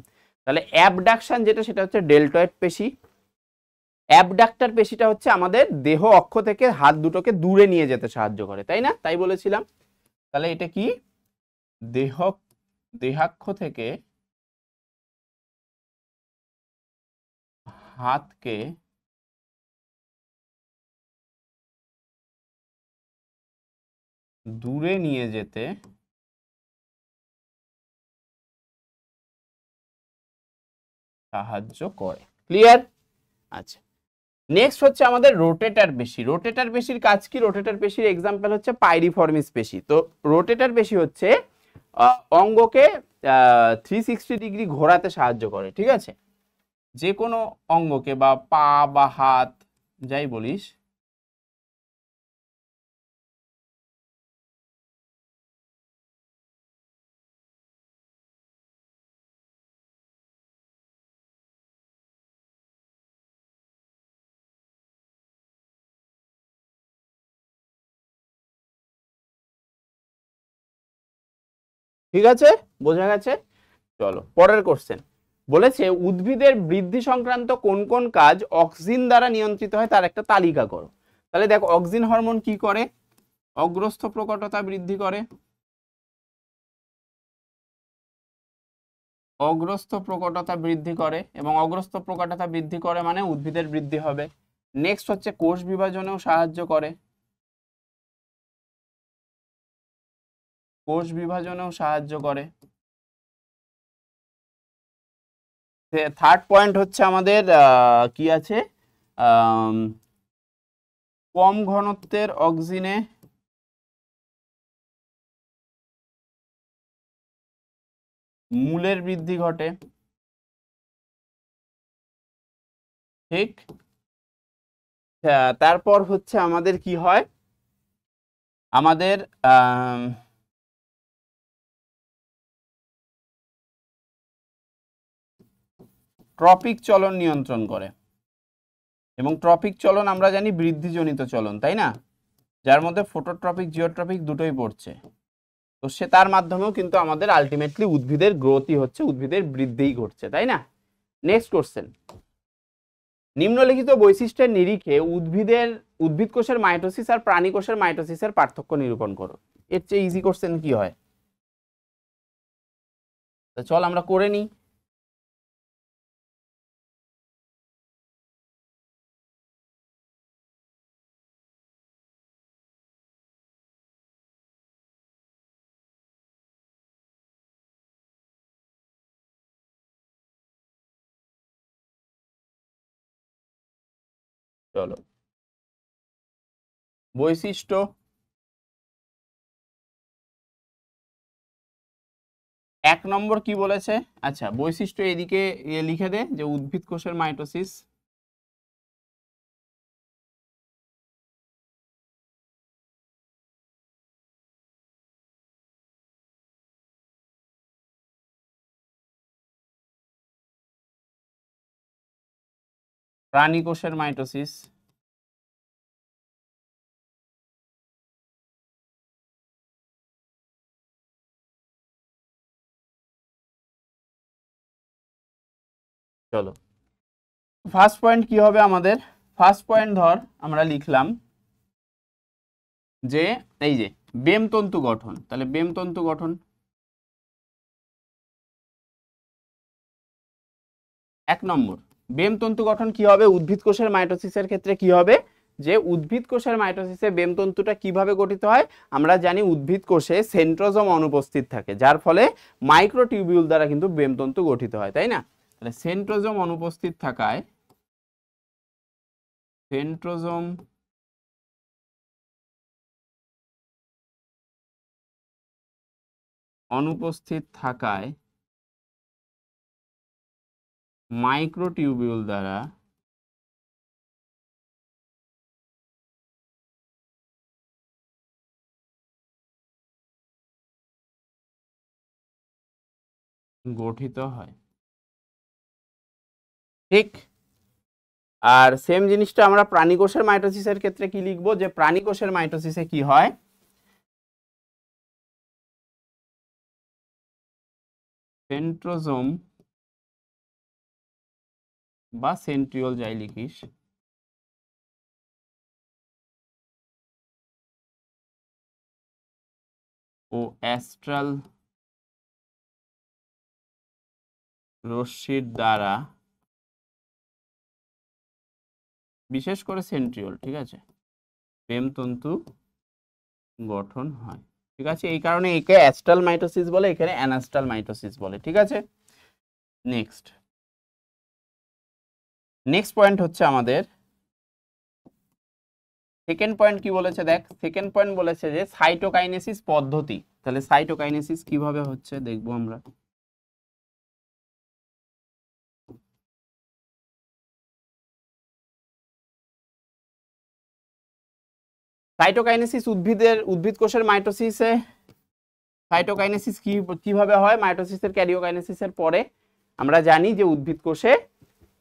Speaker 1: তাহলে অ্যাবডাকশন যেটা, সেটা হচ্ছে ডেল্টয়েড পেশি। অ্যাবডাক্টার পেশিটা হচ্ছে আমাদের দেহ অক্ষ থেকে হাত দুটোকে দূরে নিয়ে যেতে সাহায্য করে, তাই না? তাই বলেছিলাম। তাহলে এটা কি? দেহ, দেহাক্ষ থেকে হাতকে দূরে নিয়ে যেতে সাহায্য করে। ক্লিয়ার আচ্ছা। নেক্সট হচ্ছে আমাদের রোটেটার পেশি। রোটেটার পেশির কাজ কি? রোটেটার পেশির এক্সাম্পল হচ্ছে পাইরিফর্মিস পেশি। তো রোটেটার পেশি হচ্ছে অঙ্গকে থ্রি সিক্সটি ডিগ্রি ঘোরাতে সাহায্য করে, ঠিক আছে? যে কোনো অঙ্গকে বা পা বা হাত, যাই বলিস ঠিক আছে? বোঝা গেছে? চলো, পরের কোশ্চেন বলেছে, উদ্ভিদের বৃদ্ধি সংক্রান্ত কোন কোন কাজ অক্সিন দ্বারা নিয়ন্ত্রিত হয় তার একটা তালিকা করো। তাহলে দেখো অক্সিন হরমোন কি করে? অগ্রস্থ প্রকটতা বৃদ্ধি করে। অগ্রস্থ প্রকটতা বৃদ্ধি করে এবং অগ্রস্থ প্রকটতা বৃদ্ধি করে মানে উদ্ভিদের বৃদ্ধি হবে। নেক্সট হচ্ছে কোষ বিভাজনেও সাহায্য করে। কোষ বিভাজনেও সাহায্য করে। থার্ড পয়েন্ট হচ্ছে আমাদের কি আছে? কম ঘনত্বের অক্সিনে মূলের বৃদ্ধি ঘটে। ঠিক? তারপর হচ্ছে আমাদের কি হয়? আমাদের ট্রপিক চলন নিয়ন্ত্রণ করে। এবং ট্রপিক চলন আমরা জানি বৃদ্ধিজনিত চলন, তাই না? যার মধ্যে ফোটোট্রপিক, জিওট্রপিক দুটোই পড়ছে। তো সে তার মাধ্যমেও কিন্তু আমাদের আলটিমেটলি উদ্ভিদের গ্রোথই হচ্ছে, উদ্ভিদের বৃদ্ধিই ঘটছে, তাই না? নেক্সট কোশ্চেন নিম্নলিখিত বৈশিষ্ট্যের নিরিখে উদ্ভিদের, উদ্ভিদ কোষের মাইটোসিস আর প্রাণী কোষের মাইটোসিসের পার্থক্য নিরূপণ করো। এর চেয়ে ইজি কোশ্চেন কি হয়? চল আমরা করে নিই। চলো। বৈশিষ্ট্য? এক নম্বর কি বলেছে? আচ্ছা বৈশিষ্ট্য এদিকে লিখে দে যে উদ্ভিদ কোষের মাইটোসিস প্রাণী কোষের মাইটোসিস। চলো। ফার্স্ট পয়েন্ট কি হবে আমাদের? ফার্স্ট পয়েন্ট ধর, আমরা লিখলাম যে, এই যে, বেমতন্তু গঠন। তাহলে বেমতন্তু গঠন। এক নম্বর। বেমতন্তু গঠন কি হবে? উদ্ভিদ কোষের মাইটোসিসের ক্ষেত্রে কি হবে? যে উদ্ভিদ কোষের মাইটোসিসে বেমতন্তুটা কীভাবে গঠিত হয়? আমরা জানি উদ্ভিদ কোষে সেন্ট্রোজম অনুপস্থিত থাকে, যার ফলে মাইক্রোটিউবিউল দ্বারা কিন্তু বেমতন্তু গঠিত হয়, তাই না? তাহলে সেন্ট্রোজম অনুপস্থিত থাকায় সেন্ট্রোজম অনুপস্থিত থাকায় মাইক্রোটিউবিউল দ্বারা গঠিত হয়। ঠিক? আর সেম জিনিসটা আমরা প্রাণী কোষের মাইটোসিসের ক্ষেত্রে কি লিখব? যে প্রাণী কোষের মাইটোসিসে কি হয়? সেন্ট্রোজোম বা সেন্ট্রিওল যাই লিখিস ও অ্যাস্ট্রাল রশ্মির দ্বারা বিশেষ করে সেন্ট্রিওল, ঠিক আছে? প্রেমতন্তু গঠন হয়, ঠিক আছে? এই কারণে একে অ্যাস্ট্রাল মাইটোসিস বলে, এখানে অ্যানাস্ট্রাল মাইটোসিস বলে, ঠিক আছে? নেক্সট নেক্সট পয়েন্ট হচ্ছে আমাদের সেকেন্ড পয়েন্ট কি বলেছে দেখ সেকেন্ড পয়েন্ট বলেছে যে সাইটোকাইনেসিস পদ্ধতি। তাহলে সাইটোকাইনেসিস কীভাবে হচ্ছে দেখব আমরা। সাইটোকাইনেসিস উদ্ভিদের, উদ্ভিদ কোষের মাইটোসিসে সাইটোকাইনেসিস কি, কীভাবে হয়? মাইটোসিসের ক্যারিওকাইনেসিসের পরে আমরা জানি যে উদ্ভিদ কোষে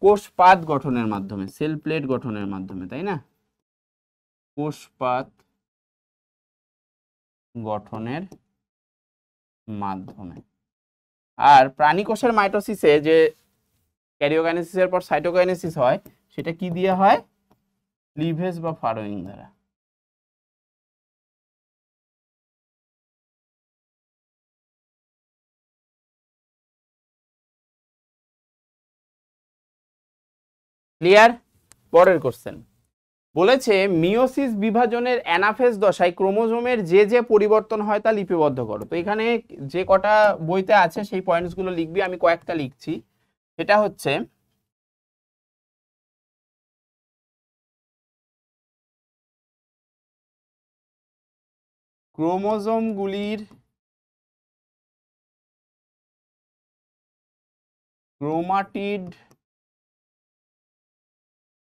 Speaker 1: কোষপাত গঠনের মাধ্যমে, সেল প্লেট গঠনের মাধ্যমে, তাই না? কোষপাত গঠনের মাধ্যমে। আর প্রাণী কোষের মাইটোসিসে যে ক্যারিওকাইনেসিসের পর সাইটোকাইনেসিস হয়, সেটা কি দিয়ে হয়? লিভেজ বা ফারোয়িং দ্বারা। ক্লিয়ার? পরের কোশ্চেন বলেছে মিওসিস বিভাজনের অ্যানাফেজ দশায় ক্রোমোজোমের যে যে পরিবর্তন হয় তা লিপিবদ্ধ করো। তো এখানে যে কটা বইতে আছে সেই পয়েন্টসগুলো লিখবি, আমি কয়েকটা লিখছি। সেটা হচ্ছে, ক্রোমোজোমগুলির ক্রোমাটিড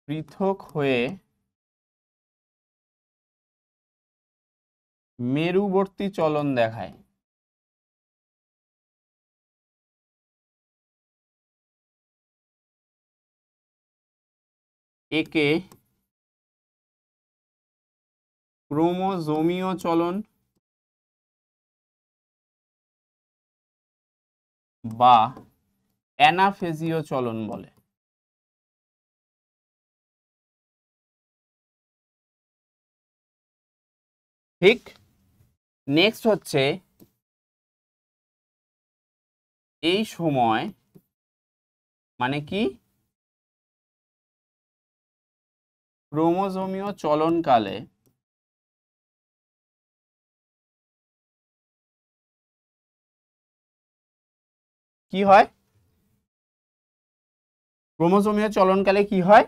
Speaker 1: পৃথক হয়ে মেরুবর্তী চলন দেখায়। একে ক্রোমোজোমীয় চলন বা অ্যানাফেজীয় চলন বলে। ঠিক? নেক্সট হচ্ছে এই সময় মানে কি? ক্রোমোজোমীয় চলনকালে কি হয়? ক্রোমোজোমীয় চলনকালে কি হয়?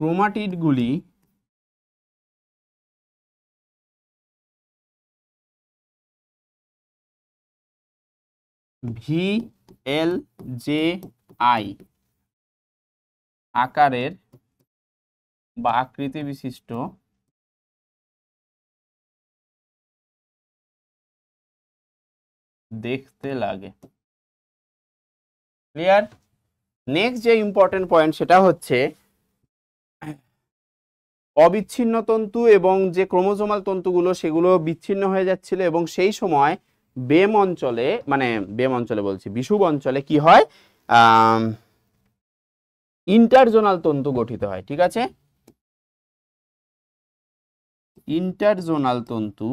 Speaker 1: ক্রোমাটিডগুলি ভি এল জে আই আকারের বা আকৃতি বিশিষ্ট দেখতে লাগে। ক্লিয়ার নেক্সট যে ইম্পর্টেন্ট পয়েন্ট সেটা হচ্ছে অবিচ্ছিন্ন তন্তু এবং যে ক্রোমোজোমাল তন্তুগুলো সেগুলো বিচ্ছিন্ন হয়ে যাচ্ছিল এবং সেই সময় বেম অঞ্চলে মানে বেম অঞ্চলে বলছি, বিষুব অঞ্চলে কি হয়? ইন্টারজোনাল তন্তু গঠিত হয়, ঠিক আছে? ইন্টারজোনাল তন্তু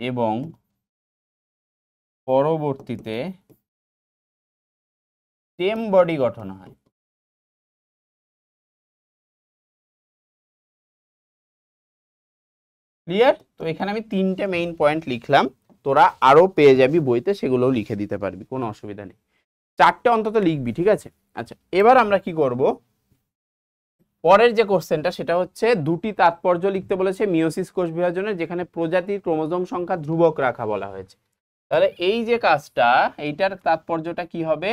Speaker 1: এবং পরবর্তীতে টেম বডি গঠন হয়। ক্লিয়ার তো এখানে আমি তিনটে মেইন পয়েন্ট লিখলাম। তোরা আরও পেয়ে যাবি বইতে, সেগুলোও লিখে দিতে পারবি, কোনো অসুবিধা নেই। চারটে অন্তত লিখবি, ঠিক আছে? আচ্ছা এবার আমরা কি করব? পরের যে কোশ্চেনটা সেটা হচ্ছে দুটি তাৎপর্য লিখতে বলেছে মিওসিস কোষ বিভাজনের, যেখানে প্রজাতির ক্রোমোজোম সংখ্যা ধ্রুবক রাখা বলা হয়েছে। তাহলে এই যে কাজটা, এইটার তাৎপর্যটা কি হবে?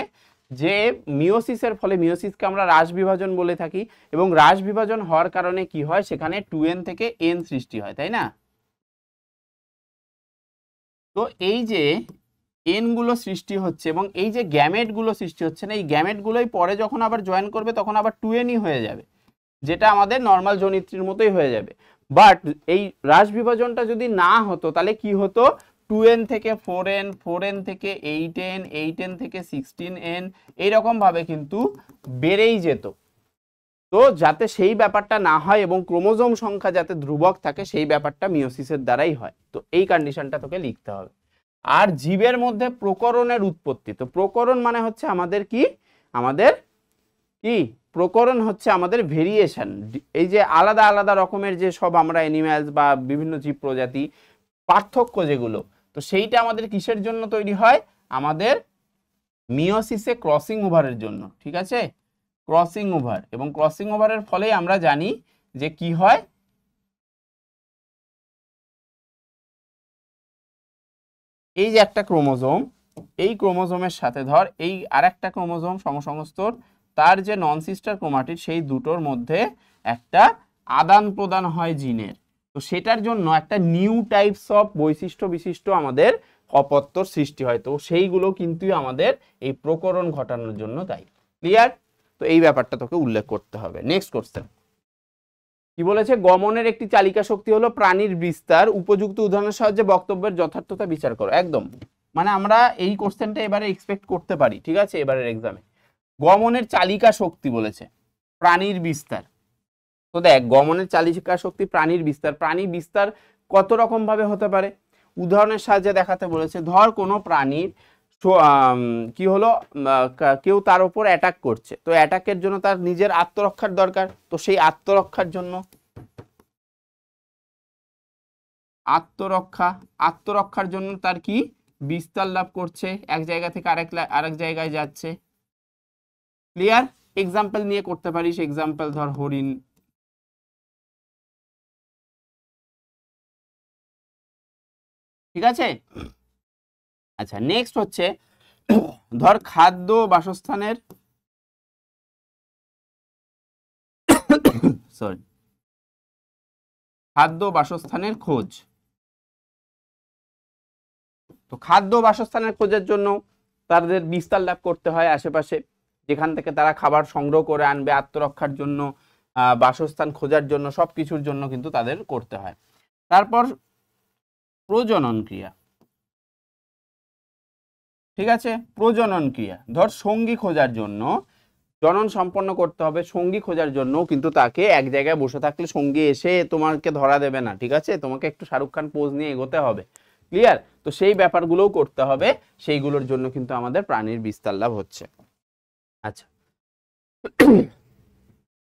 Speaker 1: যে মিওসিসের ফলে মিওসিসকে আমরা রাস বিভাজন বলে থাকি এবং রাস বিভাজন হওয়ার কারণে কি হয়? সেখানে টু এন থেকে এন সৃষ্টি হয়, তাই না? তো এই যে এনগুলো সৃষ্টি হচ্ছে এবং এই যে গ্যামেটগুলো সৃষ্টি হচ্ছে না এই গ্যামেট গুলোই পরে যখন আবার জয়েন করবে তখন আবার টু এনই হয়ে যাবে, যেটা আমাদের নর্মাল জনিত্রীর মতোই হয়ে যাবে। বাট এই রাস বিভাজনটা যদি না হতো, তাহলে কি হতো? টু এন থেকে ফোর এন ফোর এন থেকে এইট এন এইট এন থেকে সিক্সটিন এন এইরকমভাবে কিন্তু বেড়েই যেত। তো যাতে সেই ব্যাপারটা না হয় এবং ক্রোমোজোম সংখ্যা যাতে ধ্রুবক থাকে, সেই ব্যাপারটা মিওসিসের দ্বারাই হয়। তো এই কন্ডিশনটা তোকে লিখতে হবে। আর জীবের মধ্যে প্রকরণের উৎপত্তি। তো প্রকরণ মানে হচ্ছে আমাদের কি? আমাদের কি? প্রকরণ হচ্ছে আমাদের ভেরিয়েশন এই যে আলাদা আলাদা রকমের যে সব আমরা অ্যানিম্যালস বা বিভিন্ন জীব প্রজাতি, পার্থক্য যেগুলো তো সেইটা আমাদের কিসের জন্য তৈরি হয়? আমাদের মিওসিসে ক্রসিং ওভারের জন্য, ঠিক আছে? ক্রসিং ওভার, এবং ক্রসিং ওভারের ফলেই আমরা জানি যে কি হয়? এই যে একটা ক্রোমোজোম, এই ক্রোমোজোমের সাথে ধর, এই আরেকটা ক্রোমোজোম সমসমস্তর তার যে নন সিস্টার ক্রোমাটিড, সেই দুটোর মধ্যে একটা আদান প্রদান হয় জিনের। তো সেটার জন্য একটা নিউ টাইপস অফ বৈশিষ্ট্য বিশিষ্ট আমাদের অপত্যর সৃষ্টি হয়। তো সেইগুলো কিন্তু আমাদের এই প্রকরণ ঘটানোর জন্য দায়ী। ক্লিয়ার তো এই ব্যাপারটা তোকে উল্লেখ করতে হবে। নেক্সট কোশ্চেন কি বলেছে? গমনের একটি চালিকা শক্তি হলো প্রাণীর বিস্তার। উপযুক্ত উদাহরণের সাহায্যে বক্তব্যের যথার্থতা বিচার করো। একদম। মানে আমরা এই কোশ্চেনটা এবারে এক্সপেক্ট করতে পারি, ঠিক আছে? এবারের এক্সামে গমনের চালিকা শক্তি বলেছে, প্রাণীর বিস্তার। তো দেখ গমনের চালিকা শক্তি প্রাণীর বিস্তার। প্রাণীর বিস্তার কত রকম ভাবে হতে পারে? উদাহরণের সাহায্যে দেখাতে বলেছে, ধর কোনো প্রাণীর কি হলো কেউ তার উপর অ্যাটাক করছে। তো অ্যাটাকের জন্য তার নিজের আত্মরক্ষার দরকার। তো সেই আত্মরক্ষার জন্য আত্মরক্ষা, আত্মরক্ষার জন্য তার কি? বিস্তার লাভ করছে। এক জায়গা থেকে আরেক আরেক জায়গায় যাচ্ছে। ক্লিয়ার এক্সাম্পল নিয়ে করতে পারিস। এক্সাম্পল ধর হরিণ ঠিক আছে? আচ্ছা নেক্সট হচ্ছে, ধর খাদ্য বাসস্থানের সরি খাদ্য বাসস্থানের খোঁজ। তো খাদ্য বাসস্থানের খোঁজের জন্য তাদের বিস্তার লাভ করতে হয় আশেপাশে, যেখান থেকে তারা খাবার সংগ্রহ করে আনবে, আত্মরক্ষার জন্য বাসস্থান খোঁজার জন্য সব কিছুর জন্য কিন্তু তাদের করতে হয়। তারপর প্রজনন ক্রিয়া। ঠিক আছে? প্রজনন ক্রিয়া। ধর সঙ্গী খোঁজার জন্য জনন সম্পন্ন করতে হবে, সঙ্গী খোঁজার জন্য কিন্তু তাকে এক জায়গায় বসে থাকলে সঙ্গী এসে তোমাকে ধরা দেবে না, ঠিক আছে? তোমাকে একটু শাহরুখ খান পোজ নিয়ে এগোতে হবে। ক্লিয়ার তো সেই ব্যাপারগুলোও করতে হবে, সেইগুলোর জন্য কিন্তু আমাদের প্রাণীর বিস্তার লাভ হচ্ছে। আচ্ছা।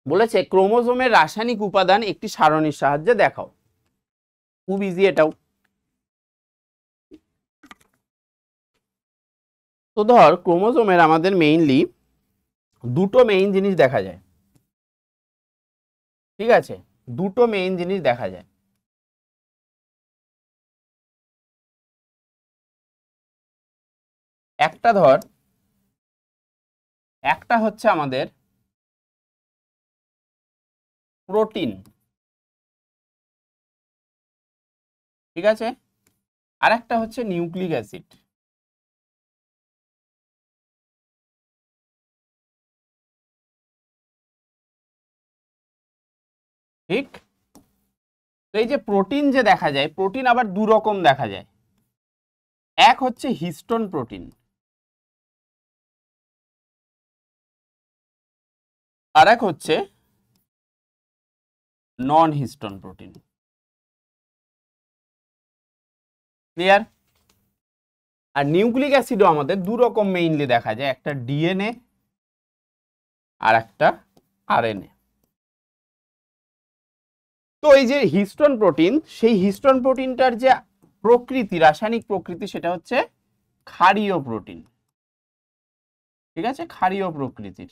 Speaker 1: বলেছে, ক্রোমোজোমের রাসায়নিক উপাদান একটি সারণীর সাহায্যে দেখাও। খুব ইজি এটাও। তো ধর ক্রোমোজোমের আমাদের মেইনলি দুটো মেইন জিনিস দেখা যায়। ঠিক আছে? দুটো মেইন জিনিস দেখা যায়। একটা ধর, একটা হচ্ছে আমাদের প্রোটিন ঠিক আছে? আর একটা হচ্ছে নিউক্লিক অ্যাসিড ঠিক? এই যে প্রোটিন যে দেখা যায় প্রোটিন আবার দু রকম দেখা যায়। এক হচ্ছে হিস্টোন প্রোটিন আর এক হচ্ছে নন হিস্টোন প্রোটিন ক্লিয়ার আর নিউক্লিক অ্যাসিডও আমাদের দু রকম মেইনলি দেখা যায়, একটা ডিএনএ আর একটা আরএনএ তো এই যে হিস্টোন প্রোটিন সেই হিস্টোন প্রোটিনটার যে প্রকৃতি, রাসায়নিক প্রকৃতি, সেটা হচ্ছে ক্ষারীয় প্রোটিন ঠিক আছে? ক্ষারীয় প্রকৃতির।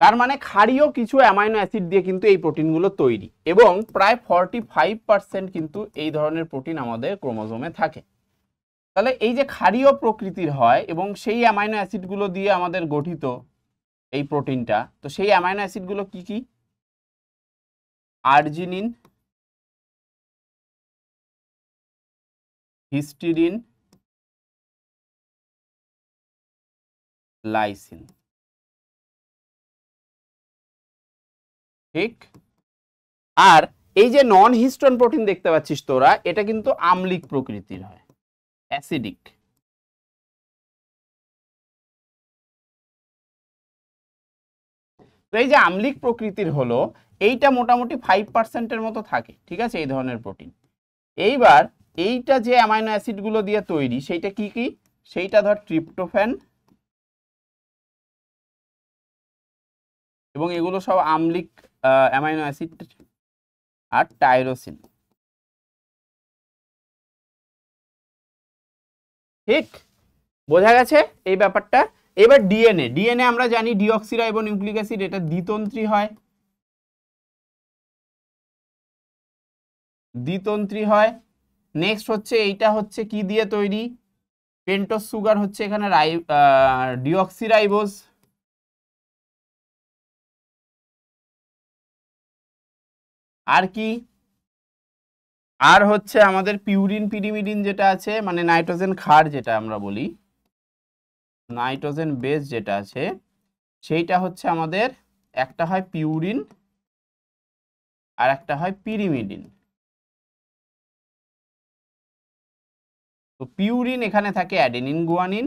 Speaker 1: তার মানে ক্ষারীয় কিছু অ্যামাইনো অ্যাসিড দিয়ে কিন্তু এই প্রোটিনগুলো তৈরি এবং প্রায় ফর্টি ফাইভ পার্সেন্ট কিন্তু এই ধরনের প্রোটিন আমাদের ক্রোমোজোমে থাকে। তাহলে এই যে ক্ষারীয় প্রকৃতির হয় এবং সেই অ্যামাইনো অ্যাসিডগুলো দিয়ে আমাদের গঠিত এই প্রোটিনটা, তো সেই অ্যামাইনো অ্যাসিডগুলো কি কি? আর্জিনিন হিস্টিডিন লাইসিন ঠিক? আর এই যে নন হিস্টোন প্রোটিন দেখতে পাচ্ছিস তোরা, এটা কিন্তু আম্লিক প্রকৃতির হয় অ্যাসিডিক তো এই যে আম্লিক প্রকৃতির হলো, এইটা মোটামুটি ফাইভ পার্সেন্টের মতো থাকে, ঠিক আছে, এই ধরনের প্রোটিন এইবার এইটা যে অ্যামাইনো অ্যাসিডগুলো দিয়ে তৈরি, সেইটা কি কি? সেইটা ধর ট্রিপ্টোফ্যান এবং এগুলো সব আম্লিক অ্যামাইনো অ্যাসিড আর টাইরোসিন ঠিক? বোঝা গেছে এই ব্যাপারটা? এবার ডিএনএ ডিএনএ আমরা জানি ডিঅক্সিরাইবো নিউক্লিক অ্যাসিড এটা দ্বিতন্ত্রী হয়। দ্বিতন্ত্রী হয়। নেক্সট হচ্ছে, এইটা হচ্ছে কি দিয়ে তৈরি? পেন্টোস সুগার হচ্ছে এখানে রাই ডিঅক্সিরাইবোজ আর কি? আর হচ্ছে আমাদের পিউরিন পিরিমিডিন যেটা আছে মানে নাইট্রোজেন ক্ষার যেটা আমরা বলি। নাইট্রোজেন বেস যেটা আছে, সেইটা হচ্ছে আমাদের, একটা হয় পিউরিন আর একটা হয় পিরিমিডিন। তো পিউরিন এখানে থাকে অ্যাডেনিন, গুয়ানিন,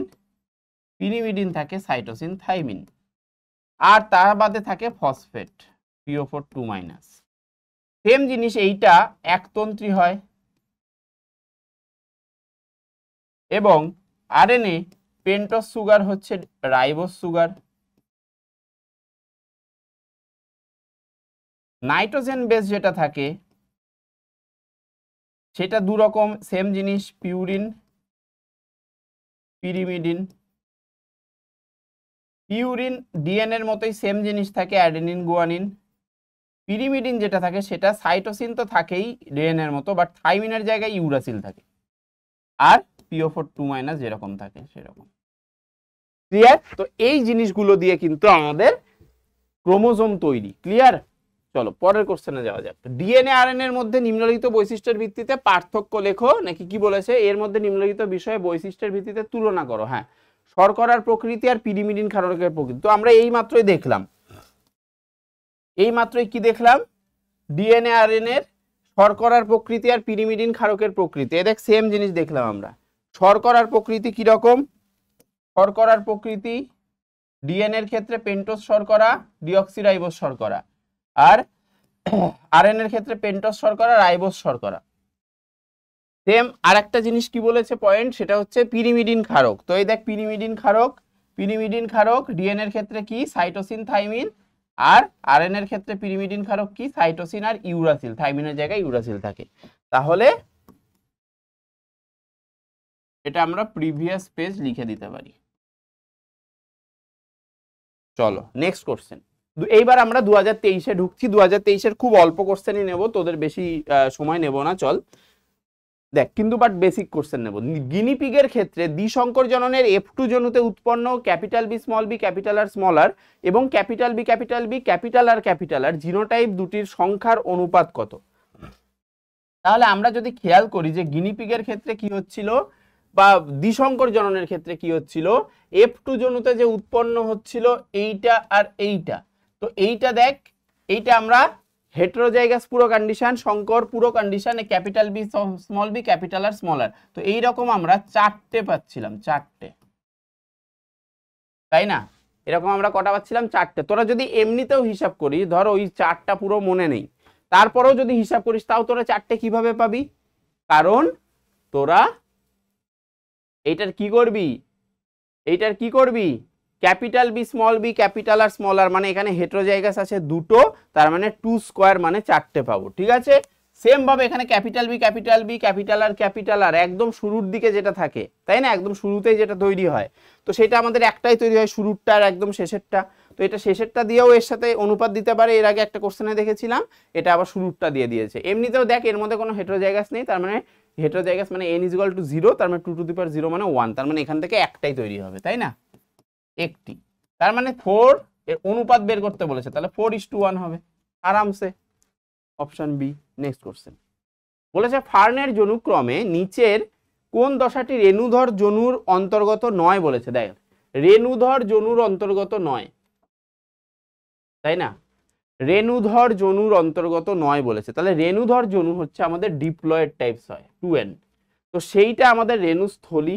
Speaker 1: পিরিমিডিন থাকে সাইটোসিন, থাইমিন। আর তার বাদে থাকে phosphate PO four two minus same জিনিস এইটা একতন্ত্রী হয়। এবং আরএনএ পেন্টস সুগার হচ্ছে রাইবোস সুগার নাইট্রোজেন বেস যেটা থাকে, সেটা দু রকম সেম জিনিস পিউরিন পিরিমিডিন পিউরিন ডিএনএর মতোই সেম জিনিস থাকে অ্যাডেনিন গুয়ানিন পিরিমিডিন যেটা থাকে, সেটা সাইটোসিন তো থাকেই ডিএনএর মতো বাট থাইমিনের জায়গায় ইউরাসিল থাকে। আর পিও ফোর টু মাইনাস যেরকম থাকে, সেরকম। ক্লিয়ার তো এই জিনিসগুলো দিয়ে কিন্তু আমাদের ক্রোমোজোম তৈরি। ক্লিয়ার চলো, পরের কোশ্চেনে যাওয়া যাক। ডিএনএ আরএনএ এর মধ্যে নিম্নলিখিত বৈশিষ্ট্যের ভিত্তিতে পার্থক্য লেখো, নাকি কি বলেছে? এর মধ্যে নিম্নলিখিত বিষয়ে বৈশিষ্ট্যের ভিত্তিতে তুলনা করো হ্যাঁ। শর্করার প্রকৃতি আর পিরিমিডিন ক্ষারকের প্রকৃতি। তো আমরা এই মাত্রই দেখলাম। এই মাত্রই কি দেখলাম? ডিএনএ আরএনএ এর শর্করার প্রকৃতি আর পিরিমিডিন ক্ষারকের প্রকৃতি। এ দেখ সেম জিনিস দেখলাম আমরা। শর্করার প্রকৃতি কি রকম শর্করার প্রকৃতি ডিএনএর ক্ষেত্রে পেন্টোস শর্করা ডিঅক্সিরাইবোস শর্করা, আর আরএন এর ক্ষেত্রে পেন্টোস শর্করা রাইবোস শর্করা। সেম আরেকটা জিনিস কি বলেছে পয়েন্ট সেটা হচ্ছে পিরিমিডিন ক্ষারক। তো এই দেখ পিরিমিডিন ক্ষারক পিরিমিডিন ক্ষারক ডিএন এর ক্ষেত্রে কি? সাইটোসিন থাইমিন আর আরএন এর ক্ষেত্রে পিরিমিডিন ক্ষারক কি? সাইটোসিন আর ইউরাসিল থাইমিনের জায়গায় ইউরাসিল থাকে। তাহলে এটা আমরা প্রিভিয়াস পেজ লিখে দিতে পারি। চলো। নেক্সট কোশ্চেন এইবার আমরা দু হাজার তেইশে ঢুকছি। দু হাজার তেইশের খুব অল্প কোশ্চেনই নেব, তোদের বেশি সময় নেব না, চল। দেখ, কিন্তু বাট বেসিক কোশ্চেন নেব। গিনিপিগের ক্ষেত্রে দ্বিসংকর জননের এফ টু জনুতে উৎপন্ন capital B small B capital R small R এবং capital B capital B capital R capital R genotype দুটির সংখ্যার অনুপাত কত? তাহলে আমরা যদি খেয়াল করি যে গিনিপিগের ক্ষেত্রে কি হচ্ছিল? বা দ্বিসংকর জননের ক্ষেত্রে কি হচ্ছিল? এফ টু জনুতে যে উৎপন্ন হচ্ছিল এইটা আর এইটা। তো এইটা দেখ, এইটা আমরা হেট্রোজাইগাস পুরো কন্ডিশন সংকর পুরো কন্ডিশনে capital B small B capital R small R তো এই রকম আমরা চারটে পাচ্ছিলাম, চারটে। তাই না? এরকম আমরা কটা পাচ্ছিলাম? চারটে। তোরা যদি এমনিতেও হিসাব করি ধর ওই চারটা পুরো মনে নেই। তারপরেও যদি হিসাব করিস, তাও তোরা চারটে কীভাবে পাবি? কারণ তোরা এইটার কি করবি? এইটার কি করবি? Capital B small B, capital R small R মানে এখানে হেট্রোজাইগাস আছে দুটো, তার মানে টু স্কোয়ার মানে চারটে পাবো, ঠিক আছে? সেম ভাবে এখানে capital B capital B capital R capital R একদম শুরুর দিকে যেটা থাকে, তাই না? একদম শুরুতেই যেটা তৈরি হয়। তো সেটা আমাদের একটাই তৈরি হয় শুরুরটা আর একদম শেষেরটা। তো এটা শেষেরটা দিয়েও এর সাথে অনুপাত দিতে পারে, এর আগে একটা কোশ্চেনে দেখেছিলাম, এটা আবার শুরুরটা দিয়ে দিয়েছে। এমনিতেও দেখ, এর মধ্যে কোনো হেট্রোজাইগাস নেই, তার মানে হেট্রোজাইগাস মানে এন ইজিক্যাল টু জিরো তার মানে two to the power zero মানে ওয়ান তার মানে এখান থেকে একটাই তৈরি হবে, তাই না? একটি। তার মানে ফোর এর অনুপাত বের করতে বলেছে, তাহলে ফোর ইস টু ওয়ান হবে। আরামসে। অপশান বি নেক্সট কোশ্চেন বলেছে, ফার্নের জনুক্রমে নিচের কোন দশাটি রেণুধর জনুর অন্তর্গত নয় বলেছে, দেখ। রেণুধর জনুর অন্তর্গত নয়। তাই না? রেণুধর জনুর অন্তর্গত নয় বলেছে। তাহলে রেণুধর জনু হচ্ছে আমাদের ডিপ্লয়েড টাইপস হয় টু এন তো সেইটা আমাদের রেণুস্থলী,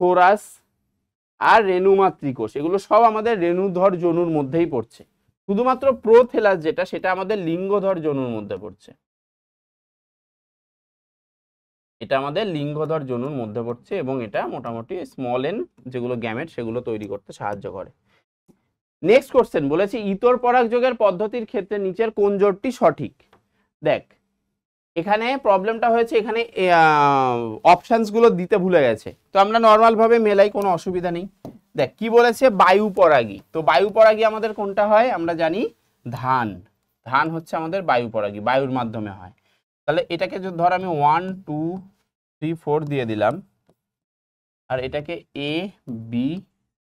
Speaker 1: থোরাস আর রেণুমাতৃকোষ, এগুলো সব আমাদের রেণুধর জনুর মধ্যেই পড়ছে। শুধুমাত্র প্রোথেলাস যেটা, সেটা আমাদের লিঙ্গধর জনুর মধ্যে পড়ছে। এটা আমাদের লিঙ্গধর জনুর মধ্যে পড়ছে এবং এটা মোটামুটি স্মল এন যেগুলো গ্যামেট সেগুলো তৈরি করতে সাহায্য করে। নেক্সট কোশ্চেন বলেছে, ইতর পরাগযোগের পদ্ধতির ক্ষেত্রে নিচের কোন জোটটি সঠিক? দেখ, এখানে প্রবলেমটা হয়েছে, এখানে অপশানসগুলো দিতে ভুলে গেছে। তো আমরা নর্মালভাবে মেলাই, কোনো অসুবিধা নেই। দেখ, কি বলেছে? বায়ু পরাগী। তো বায়ু পরাগী আমাদের কোনটা হয়? আমরা জানি ধান। ধান হচ্ছে আমাদের বায়ু পরাগী, বায়ুর মাধ্যমে হয়। তাহলে এটাকে যদি ধর আমি ওয়ান টু থ্রি ফোর দিয়ে দিলাম, আর এটাকে এ বি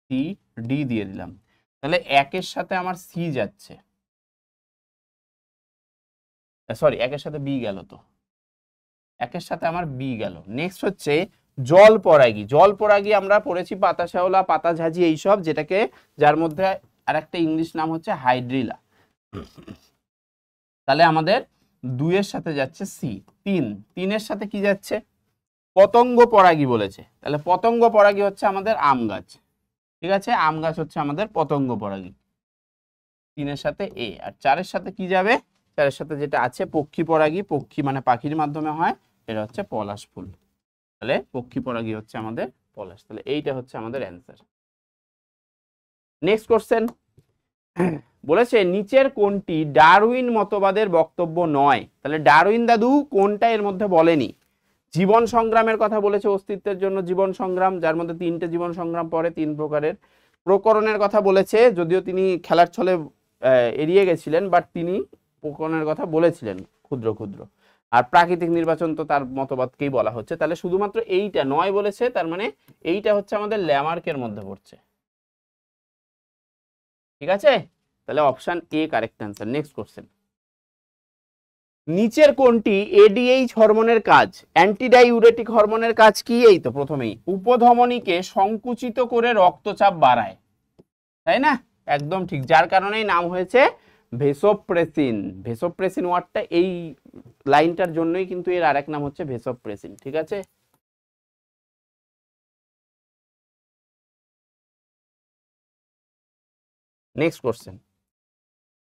Speaker 1: সি ডি দিয়ে দিলাম। তাহলে একের সাথে আমার সি যাচ্ছে। সরি একের সাথে বি গেল তো। একের সাথে আমার বি গেল। নেক্সট হচ্ছে জল পরাগী। জল পরাগী আমরা পড়েছি পাতা শ্যাওলা পাতা ঝাঁঝি এইসব, যেটাকে যার মধ্যে আর একটা ইংলিশ নাম হচ্ছে হাইড্রিলা। তাহলে আমাদের দুইয়ের সাথে যাচ্ছে সি তিন। তিনের সাথে কি যাচ্ছে? পতঙ্গ পরাগী বলেছে। তাহলে পতঙ্গ পরাগী হচ্ছে আমাদের আম গাছ। ঠিক আছে? আম গাছ হচ্ছে আমাদের পতঙ্গ পরাগী। তিনের সাথে এ। আর চারের সাথে কি যাবে? চারের সাথে যেটা আছে, পক্ষী পরাগী, পক্ষী মানে পাখির মাধ্যমে হয়, এটা হচ্ছে পলাশ ফুল। তাহলে পক্ষী পরাগী হচ্ছে আমাদের পলাশ। তাহলে এইটা হচ্ছে আমাদের অ্যান্সার নেক্সট কোশ্চেন বলেছে, নিচের কোনটি ডারউইন মতবাদের বক্তব্য নয়? তাহলে ডারউইন দাদু কোনটা এর মধ্যে বলেনি? জীবন সংগ্রামের কথা বলেছে অস্তিত্বের জন্য জীবন সংগ্রাম, যার মধ্যে তিনটে জীবন সংগ্রাম পড়ে তিন প্রকারের। প্রকরণের কথা বলেছে, যদিও তিনি খেলার ছলে এড়িয়ে গেছিলেন বাট তিনি প্রকরণের কথা বলেছিলেন, ক্ষুদ্র ক্ষুদ্র। আর প্রাকৃতিক নির্বাচন তো তার মতবাদকেই বলা হচ্ছে। তাহলে শুধুমাত্র এইটা নয় বলেছে, তার মানে এইটা হচ্ছে আমাদের ল্যামার্কের মধ্যে পড়ছে। ঠিক আছে? তাহলে option A correct answer next question নিচের কোনটি এডিএইচ হরমোনের কাজ অ্যান্টিডাইউরেটিক হরমোনের কাজ কি? এই তো প্রথমেই। উপধমনীকে সংকুচিত করে রক্তচাপ বাড়ায়। তাই না? একদম ঠিক। যার কারণেই নাম হয়েছে ভেসোপ্রেসিন। ভেসোপ্রেসিন ওয়ার্ডটা এই লাইনটার জন্যই কিন্তু এর আরেক নাম হচ্ছে ভেসোপ্রেসিন। ঠিক আছে? নেক্সট কোশ্চেন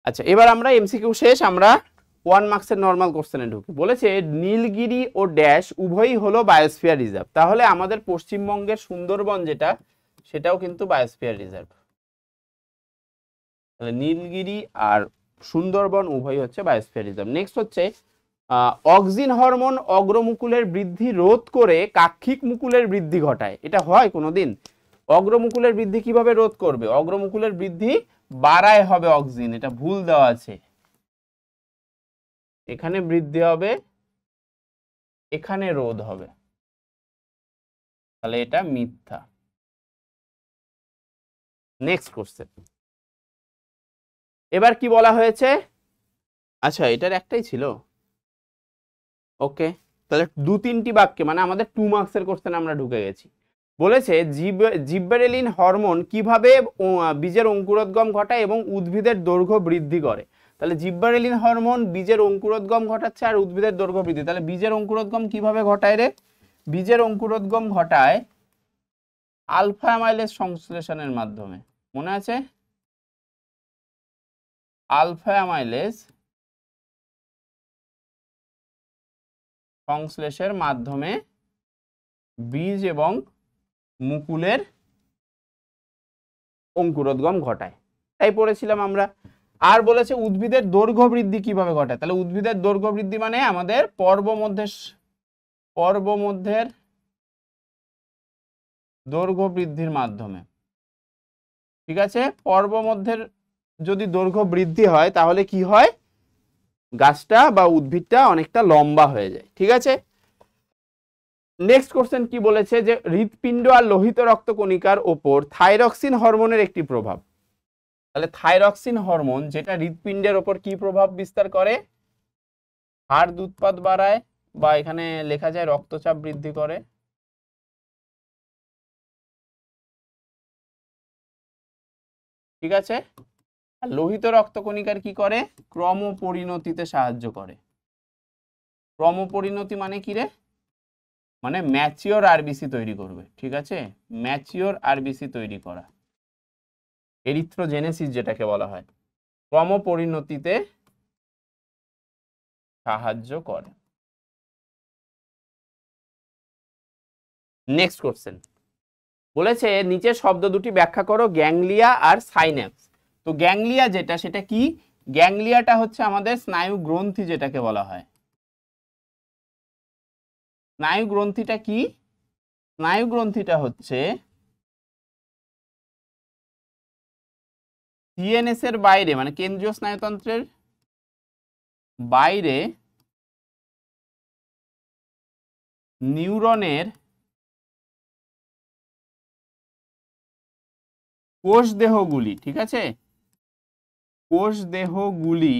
Speaker 1: আচ্ছা এবার আমরা এমসিকিউ শেষ। আমরা ওয়ান মার্কসের নর্মাল কোশ্চেনে ঢুকি। বলেছে, নীলগিরি ও ড্যাশ উভয়ই হলো বায়োস্ফিয়ার রিজার্ভ তাহলে আমাদের পশ্চিমবঙ্গের সুন্দরবন যেটা, সেটাও কিন্তু বায়োস্ফিয়ার রিজার্ভ তাহলে নীলগিরি আর সুন্দরবন উভয়ই হচ্ছে বায়োস্ফিয়ার রিজার্ভ নেক্সট হচ্ছে অক্সিন হরমোন অগ্রমুকুলের বৃদ্ধি রোধ করে কাক্ষিক মুকুলের বৃদ্ধি ঘটায়। এটা হয় কোনোদিন? অগ্রমুকুলের বৃদ্ধি কীভাবে রোধ করবে? অগ্রমুকুলের বৃদ্ধি বাড়ায় হবে অক্সিন। এটা ভুল দেওয়া আছে। এখানে বৃদ্ধি হবে, এখানে রোধ হবে। তাহলে এটা মিথ্যা। নেক্সট কোশ্চেন এবার কি বলা হয়েছে? আচ্ছা এটার একটাই ছিল। ওকে তাহলে দু তিনটি বাক্যে মানে আমাদের টু মার্কসের কোশ্চেন আমরা ঢুকে গেছি। বলেছে, জিব- জিব্বেরেলিন হরমোন কীভাবে বীজের অঙ্কুরোদ্গম ঘটায় এবং উদ্ভিদের দৈর্ঘ্য বৃদ্ধি করে? তাহলে জিব্বারেলিন হরমোন বীজের অঙ্কুরোদ্গম ঘটাচ্ছে আর উদ্ভিদের দৈর্ঘ্য বৃদ্ধি তাহলে বীজের অঙ্কুরোদ্গম কীভাবে ঘটায় রে? বীজের অঙ্কুরোদ্গম ঘটায় আলফা অ্যামাইলেজ সংশ্লেষণের মাধ্যমে। মনে আছে? আলফা অ্যামাইলেজ সংশ্লেষের মাধ্যমে বীজ এবং মুকুলের অঙ্কুরোদ্গম ঘটায়। তাই পড়েছিলাম আমরা আর বলেছে উদ্ভিদের দৈর্ঘ্য বৃদ্ধি কীভাবে ঘটায়? তাহলে উদ্ভিদের দৈর্ঘ্য বৃদ্ধি মানে আমাদের পর্ব মধ্যে পর্ব মধ্যের দৈর্ঘ্য বৃদ্ধির মাধ্যমে। ঠিক আছে? পর্ব মধ্যের যদি দৈর্ঘ্য বৃদ্ধি হয়, তাহলে কি হয়? গাছটা বা উদ্ভিদটা অনেকটা লম্বা হয়ে যায়। ঠিক আছে? নেক্সট কোশ্চেন কি বলেছে যে হৃৎপিণ্ড আর লোহিত রক্তকণিকার ওপর থাইরক্সিন হরমোনের একটি প্রভাব। তাহলে থাইরক্সিন হরমোন যেটা হৃৎপিণ্ডের ওপর কি প্রভাব বিস্তার করে? হাড় উৎপাদ বাড়ায় বা এখানে লেখা যায় রক্তচাপ বৃদ্ধি করে। ঠিক আছে? লোহিত রক্তকণিকার কি করে? ক্রমপরিণতিতে সাহায্য করে। ক্রমপরিণতি মানে কি রে? মানে ম্যাচিওর আরবিসি তৈরি করবে, ঠিক আছে? ম্যাচিওর আরবিসি তৈরি করা। এরিথ্রোজেনেসিস যেটাকে বলা হয়, ক্রমপরিণতিতে সাহায্য করে। নেক্সট কোশ্চেন বলেছে নিচের শব্দ দুটি ব্যাখ্যা করো, গ্যাংলিয়া আর সাইন্যাপস। তো গ্যাংলিয়া যেটা, সেটা কি? গ্যাংলিয়াটা হচ্ছে আমাদের স্নায়ু গ্রন্থি যেটাকে বলা হয়। স্নায়ু গ্রন্থিটা কি? স্নায়ু গ্রন্থিটা হচ্ছে সিএনএস এর বাইরে মানে কেন্দ্রীয় স্নায়ুতন্ত্রের বাইরে নিউরনের কোষ দেহগুলি ঠিক আছে? কোষ দেহগুলি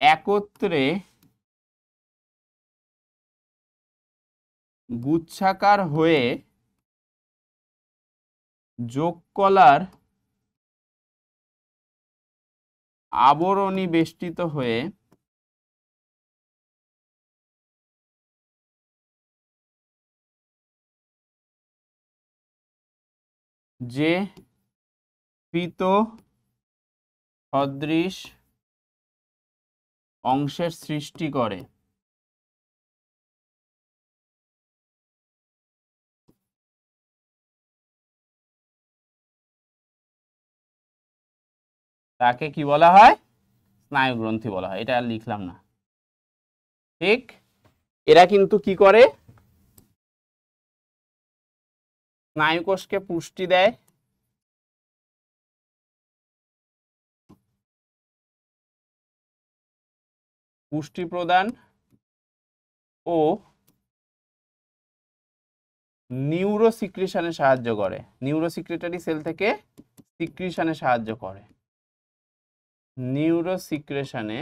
Speaker 1: একত্রে গুচ্ছাকার হয়ে যোগকলার আবরণী বেষ্টিত হয়ে যে কৃত সদৃশ অংশের সৃষ্টি করে। তাকে কি বলা হয়? স্নায়ু গ্রন্থি বলা হয়। এটা আর লিখলাম না। ঠিক? এরা কিন্তু কি করে? স্নায়ুকোষকে পুষ্টি দেয়। পুষ্টি প্রদান ও নিউরো সিক্রিশনে সাহায্য করে। নিউরো সিক্রেটারি সেল থেকে সিক্রিশনে সাহায্য করে। নিউরো সিক্রেশনে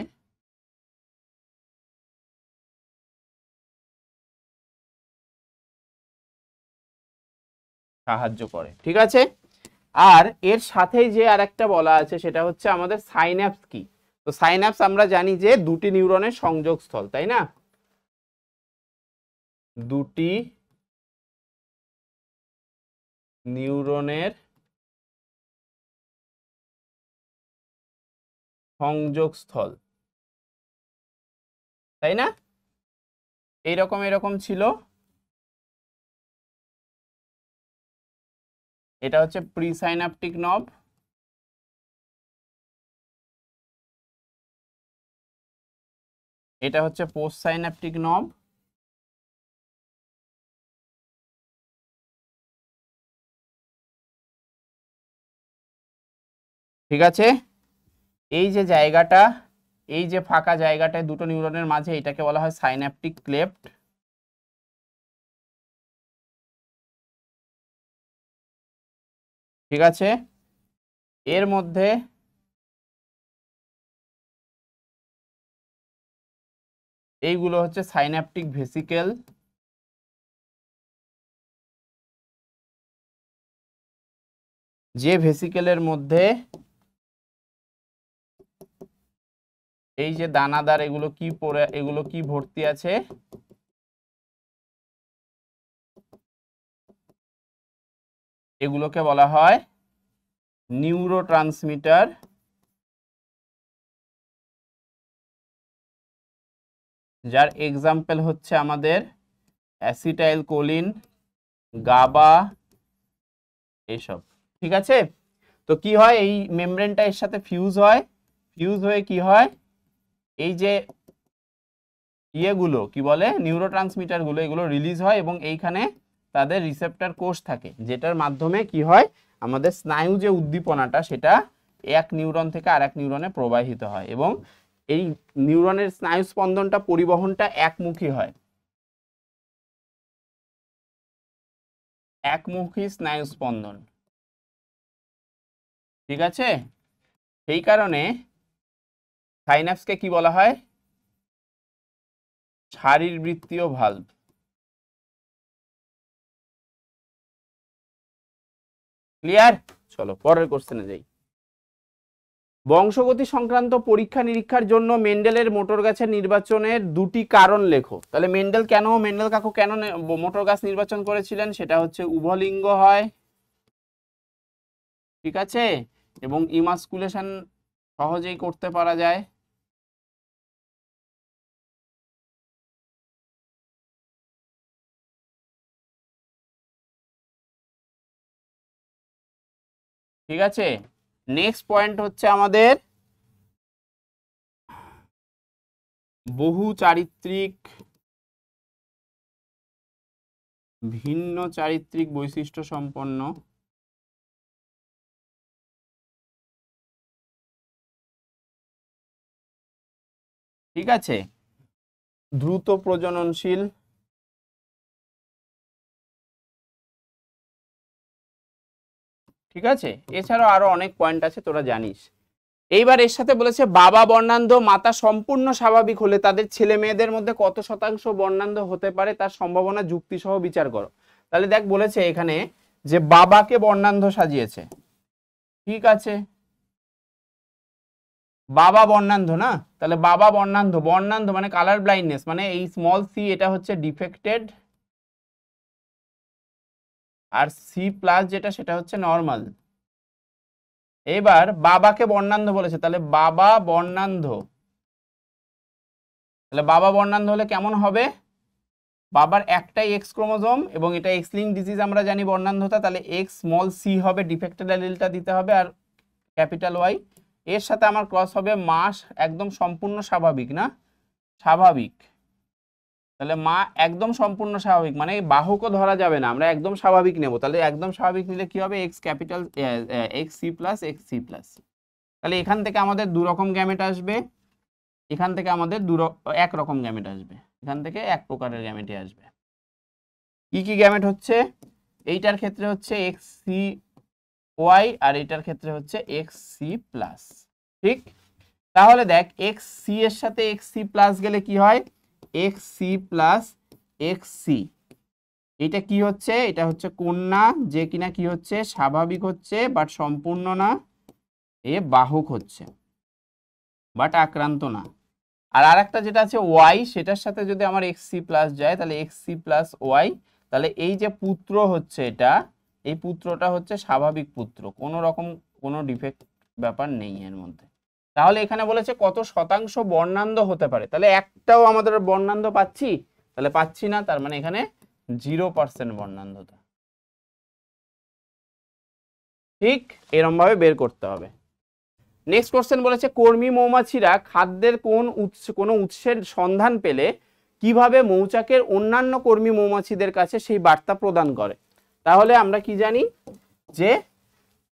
Speaker 1: সাহায্য করে, ঠিক আছে? আর এর সাথেই যে আর একটা বলা আছে, সেটা হচ্ছে আমাদের সাইন্যাপস কি? তো সাইন্যাপস আমরা জানি যে দুটি নিউরনের সংযোগস্থল, তাই না? দুটি নিউরনের সংযোগস্থল। তাই না? এইরকম, এরকম ছিল। এটা হচ্ছে প্রিসাইনাপটিক নব। এটা হচ্ছে পোস্ট সাইনাপটিক নব। ঠিক আছে? এই যে জায়গাটা, এই যে ফাঁকা জায়গাটায় দুটো নিউরনের মাঝে এটাকে বলা হয় সাইন্যাপটিক ক্লেপ্ট ঠিক আছে? এর মধ্যে এইগুলো হচ্ছে সাইন্যাপটিক ভেসিকেল যে ভেসিকেলের মধ্যে এই যে দানাদার, এগুলো কি পরে, এগুলো কি ভর্তি আছে? এগুলোকে বলা হয় নিউরো ট্রান্সমিটার যার এক্সাম্পল হচ্ছে আমাদের অ্যাসিটাইল কোলিন গাবা এসব। ঠিক আছে? তো কি হয়? এই মেমব্রেনটা এর সাথে ফিউজ হয়। ফিউজ হয়ে কি হয়? এই যে ইয়েগুলো, কি বলে? নিউরো গুলো, এগুলো রিলিজ হয় এবং এইখানে তাদের রিসেপ্টার কোষ থাকে, যেটার মাধ্যমে কি হয়? আমাদের স্নায়ু যে উদ্দীপনাটা, সেটা এক নিউরন থেকে আরেক নিউরনে প্রবাহিত হয় এবং এই নিউরনের স্নায়ু স্পন্দনটা পরিবহনটা একমুখী হয়। একমুখী স্নায়ু স্পন্দন ঠিক আছে? সেই কারণে সাইনাপসকে কি বলা হয়? শারীরবৃত্তীয় ভাল্ব ক্লিয়ার চলো, পরের কোশ্চেনে যাই। বংশগতি সংক্রান্ত পরীক্ষা নিরীক্ষার জন্য মেন্ডেলের মোটর গাছের নির্বাচনের দুটি কারণ লেখো। তাহলে মেন্ডেল কেন, মেন্ডেল কাকু কেন মোটর গাছ নির্বাচন করেছিলেন? সেটা হচ্ছে উভলিঙ্গ হয়। ঠিক আছে? এবং ইমাস্কুলেশন সহজেই করতে পারা যায়। ঠিক আছে? নেক্সট পয়েন্ট হচ্ছে আমাদের বহু চারিত্রিক ভিন্ন চারিত্রিক বৈশিষ্ট্য সম্পন্ন ঠিক আছে? দ্রুত প্রজননশীল ঠিক আছে? এছাড়াও আরও অনেক পয়েন্ট আছে, তোরা জানিস। এইবার এর সাথে বলেছে, বাবা বর্ণান্ধ, মাতা সম্পূর্ণ স্বাভাবিক হলে তাদের ছেলে মেয়েদের মধ্যে কত শতাংশ বর্ণান্ধ হতে পারে তার সম্ভাবনা যুক্তি সহ বিচার করো। তাহলে দেখ, বলেছে এখানে যে বাবাকে বর্ণান্ধ সাজিয়েছে। ঠিক আছে? বাবা বর্ণান্ধ না? তাহলে বাবা বর্ণান্ধ বর্ণান্ধ মানে কালার ব্লাইন্ডনেস মানে এই স্মল সি এটা হচ্ছে ডিফেক্টেড আর সি প্লাস যেটা সেটা হচ্ছে নর্মাল এবার বাবাকে বর্ণান্ধ বলেছে, তাহলে বাবা বর্ণান্ধ। তাহলে বাবা বর্ণান্ধ হলে কেমন হবে? বাবার একটাই এক্স ক্রোমোজোম এবং এটা এক্স লিঙ্ক ডিজিজ আমরা জানি বর্ণান্ধতা, তাহলে এক্স স্মল সি হবে ডিফেক্টেড অ্যালিলটা দিতে হবে আর ক্যাপিটাল ওয়াই এর সাথে আমার ক্রস হবে মাস, একদম সম্পূর্ণ স্বাভাবিক না? স্বাভাবিক। তাহলে মা একদম সম্পূর্ণ স্বাভাবিক মানে বাহুকও ধরা যাবে না, আমরা একদম স্বাভাবিক নেব। তাহলে একদম স্বাভাবিক নিলে কি হবে? X capital X C plus X C plus তাহলে এখান থেকে আমাদের দু রকম গ্যামেট আসবে, এখান থেকে আমাদের দু এক রকম গ্যামেট আসবে, এখান থেকে এক প্রকারের গ্যামেটে আসবে। কি কি গ্যামেট হচ্ছে? এইটার ক্ষেত্রে হচ্ছে এক্স সি ওয়াই আর এইটার ক্ষেত্রে হচ্ছে এক্স সি প্লাস ঠিক? তাহলে দেখ এক্স সি এর সাথে এক্স সি প্লাস গেলে কি হয়? X C plus X C এটা কি হচ্ছে? এটা হচ্ছে কন্যা, যে কিনা কি হচ্ছে? স্বাভাবিক হচ্ছে বাট সম্পূর্ণ না। এ বাহক হচ্ছে বাট আক্রান্ত না। আর আরেকটা যেটা আছে ওয়াই সেটার সাথে যদি আমার এক্স সি প্লাস যায়, তাহলে এক্স সি প্লাস ওয়াই তাহলে এই যে পুত্র হচ্ছে এটা, এই পুত্রটা হচ্ছে স্বাভাবিক পুত্র। কোনো রকম কোনো ডিফেক্ট ব্যাপার নেই এর মধ্যে। তাহলে এখানে বলেছে কত শতাংশ বর্ণান্ধ হতে পারে। তাহলে একটাও আমাদের বর্ণান্ধ পাচ্ছি? তাহলে পাচ্ছি না, তার মানে এখানে জিরো পার্সেন্ট বর্ণান্ধতা। ঠিক এরম ভাবে বের করতে হবে। নেক্সট কোশ্চেন বলেছে, কর্মী মৌমাছিরা খাদ্যের কোন উৎস, কোনো উৎসের সন্ধান পেলে কীভাবে মৌচাকের অন্যান্য কর্মী মৌমাছিদের কাছে সেই বার্তা প্রদান করে? তাহলে আমরা কি জানি? যে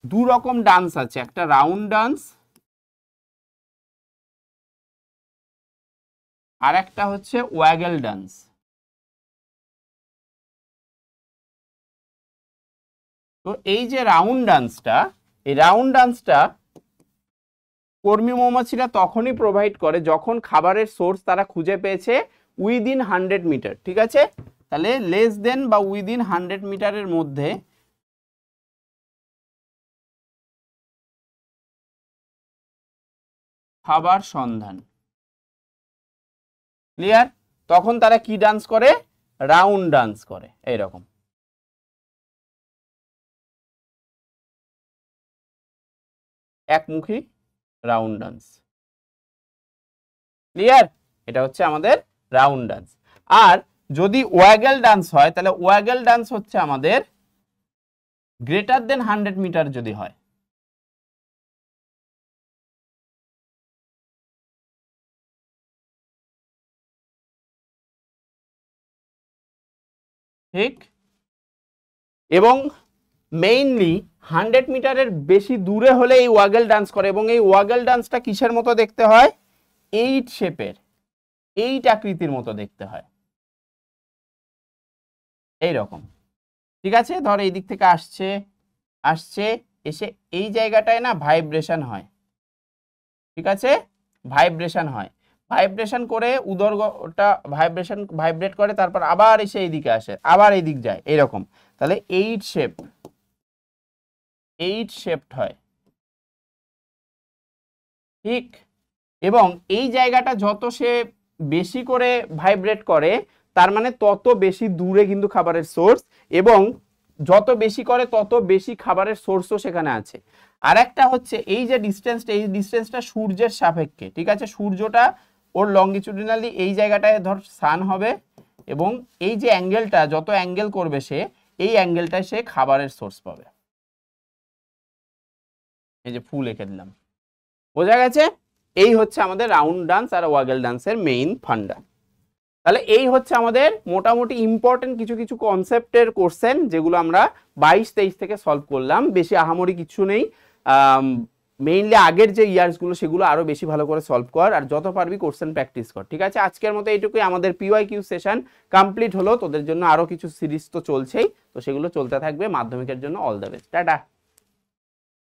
Speaker 1: দু রকম ডান্স আছে, একটা রাউন্ড ডান্স আর একটা হচ্ছে ওয়াগেল ডান্স। তো এই যে রাউন্ড ডান্সটা, এই রাউন্ড ডান্সটা কর্মী মৌমাছিরা তখনই প্রোভাইড করে যখন খাবারের সোর্স তারা খুঁজে পেয়েছে উইদিন হান্ড্রেড মিটার ঠিক আছে? তাহলে লেস দেন বা উইদিন হান্ড্রেড মিটারের মধ্যে খাবার সন্ধান। ক্লিয়ার তখন তারা কি ডান্স করে? রাউন্ড ডান্স করে, এইরকম। একমুখী রাউন্ড ডান্স ক্লিয়ার এটা হচ্ছে আমাদের রাউন্ড ডান্স আর যদি ওয়াগেল ডান্স হয়, তাহলে ওয়াগেল ডান্স হচ্ছে আমাদের গ্রেটার দেন হান্ড্রেড মিটার যদি হয়। ঠিক? এবং মেইনলি হান্ড্রেড মিটারের বেশি দূরে হলে এই ওয়াগেল ডান্স করে এবং এই ওয়াগেল ডান্সটা কিসের মতো দেখতে হয়? এইট শেপের এইট আকৃতির মতো দেখতে হয়। এই রকম ঠিক আছে? ধর এই দিক থেকে আসছে আসছে, এসে এই জায়গাটায় না ভাইব্রেশন হয়। ঠিক আছে? ভাইব্রেশন হয়। ভাইব্রেশন করে উদরটা ভাইব্রেশন ভাইব্রেট করে, তারপর আবার এসে এইদিকে আসে, আবার এই দিক যায়, এরকম। তাহলে এইট শেপ এইট শেপড হয়। ঠিক? এবং এই জায়গাটা যত সে বেশি করে ভাইব্রেট করে, তার মানে তত বেশি দূরে কিন্তু খাবারের সোর্স এবং যত বেশি করে তত বেশি খাবারের সোর্সও সেখানে আছে। আর একটা হচ্ছে এই যে ডিস্টেন্সটা এই ডিস্টেন্সটা সূর্যের সাপেক্ষে, ঠিক আছে? সূর্যটা ওর লঙ্গিচুডিনালি এই জায়গাটায় ধর সান হবে এবং এই যে অ্যাঙ্গেলটা যত অ্যাঙ্গেল করবে সে, এই অ্যাঙ্গেলটায় সে খাবারের সোর্স পাবে। এই যে ফুল এঁকে দিলাম। বোঝা গেছে? এই হচ্ছে আমাদের রাউন্ড ডান্স আর ওয়াগেল ডান্সের মেইন ফান্ডা তাহলে এই হচ্ছে আমাদের মোটামুটি ইম্পর্টেন্ট কিছু কিছু কনসেপ্টের কোশ্চেন যেগুলো আমরা বাইশ, তেইশ থেকে সলভ করলাম। বেশি আহামরি কিছু নেই। মেইনলি আগের যে ইয়ার্সগুলো সেগুলো আরও বেশি ভালো করে সলভ কর আর যত পারবি কোর্সেন প্র্যাকটিস কর, ঠিক আছে? আজকের মতো এইটুকুই। আমাদের পিওয়াই কিউ সেশন কমপ্লিট হলো, তোদের জন্য আরও কিছু সিরিজ তো চলছেই, তো সেগুলো চলতে থাকবে। মাধ্যমিকের জন্য অল দ্য বেস্ট টাটা!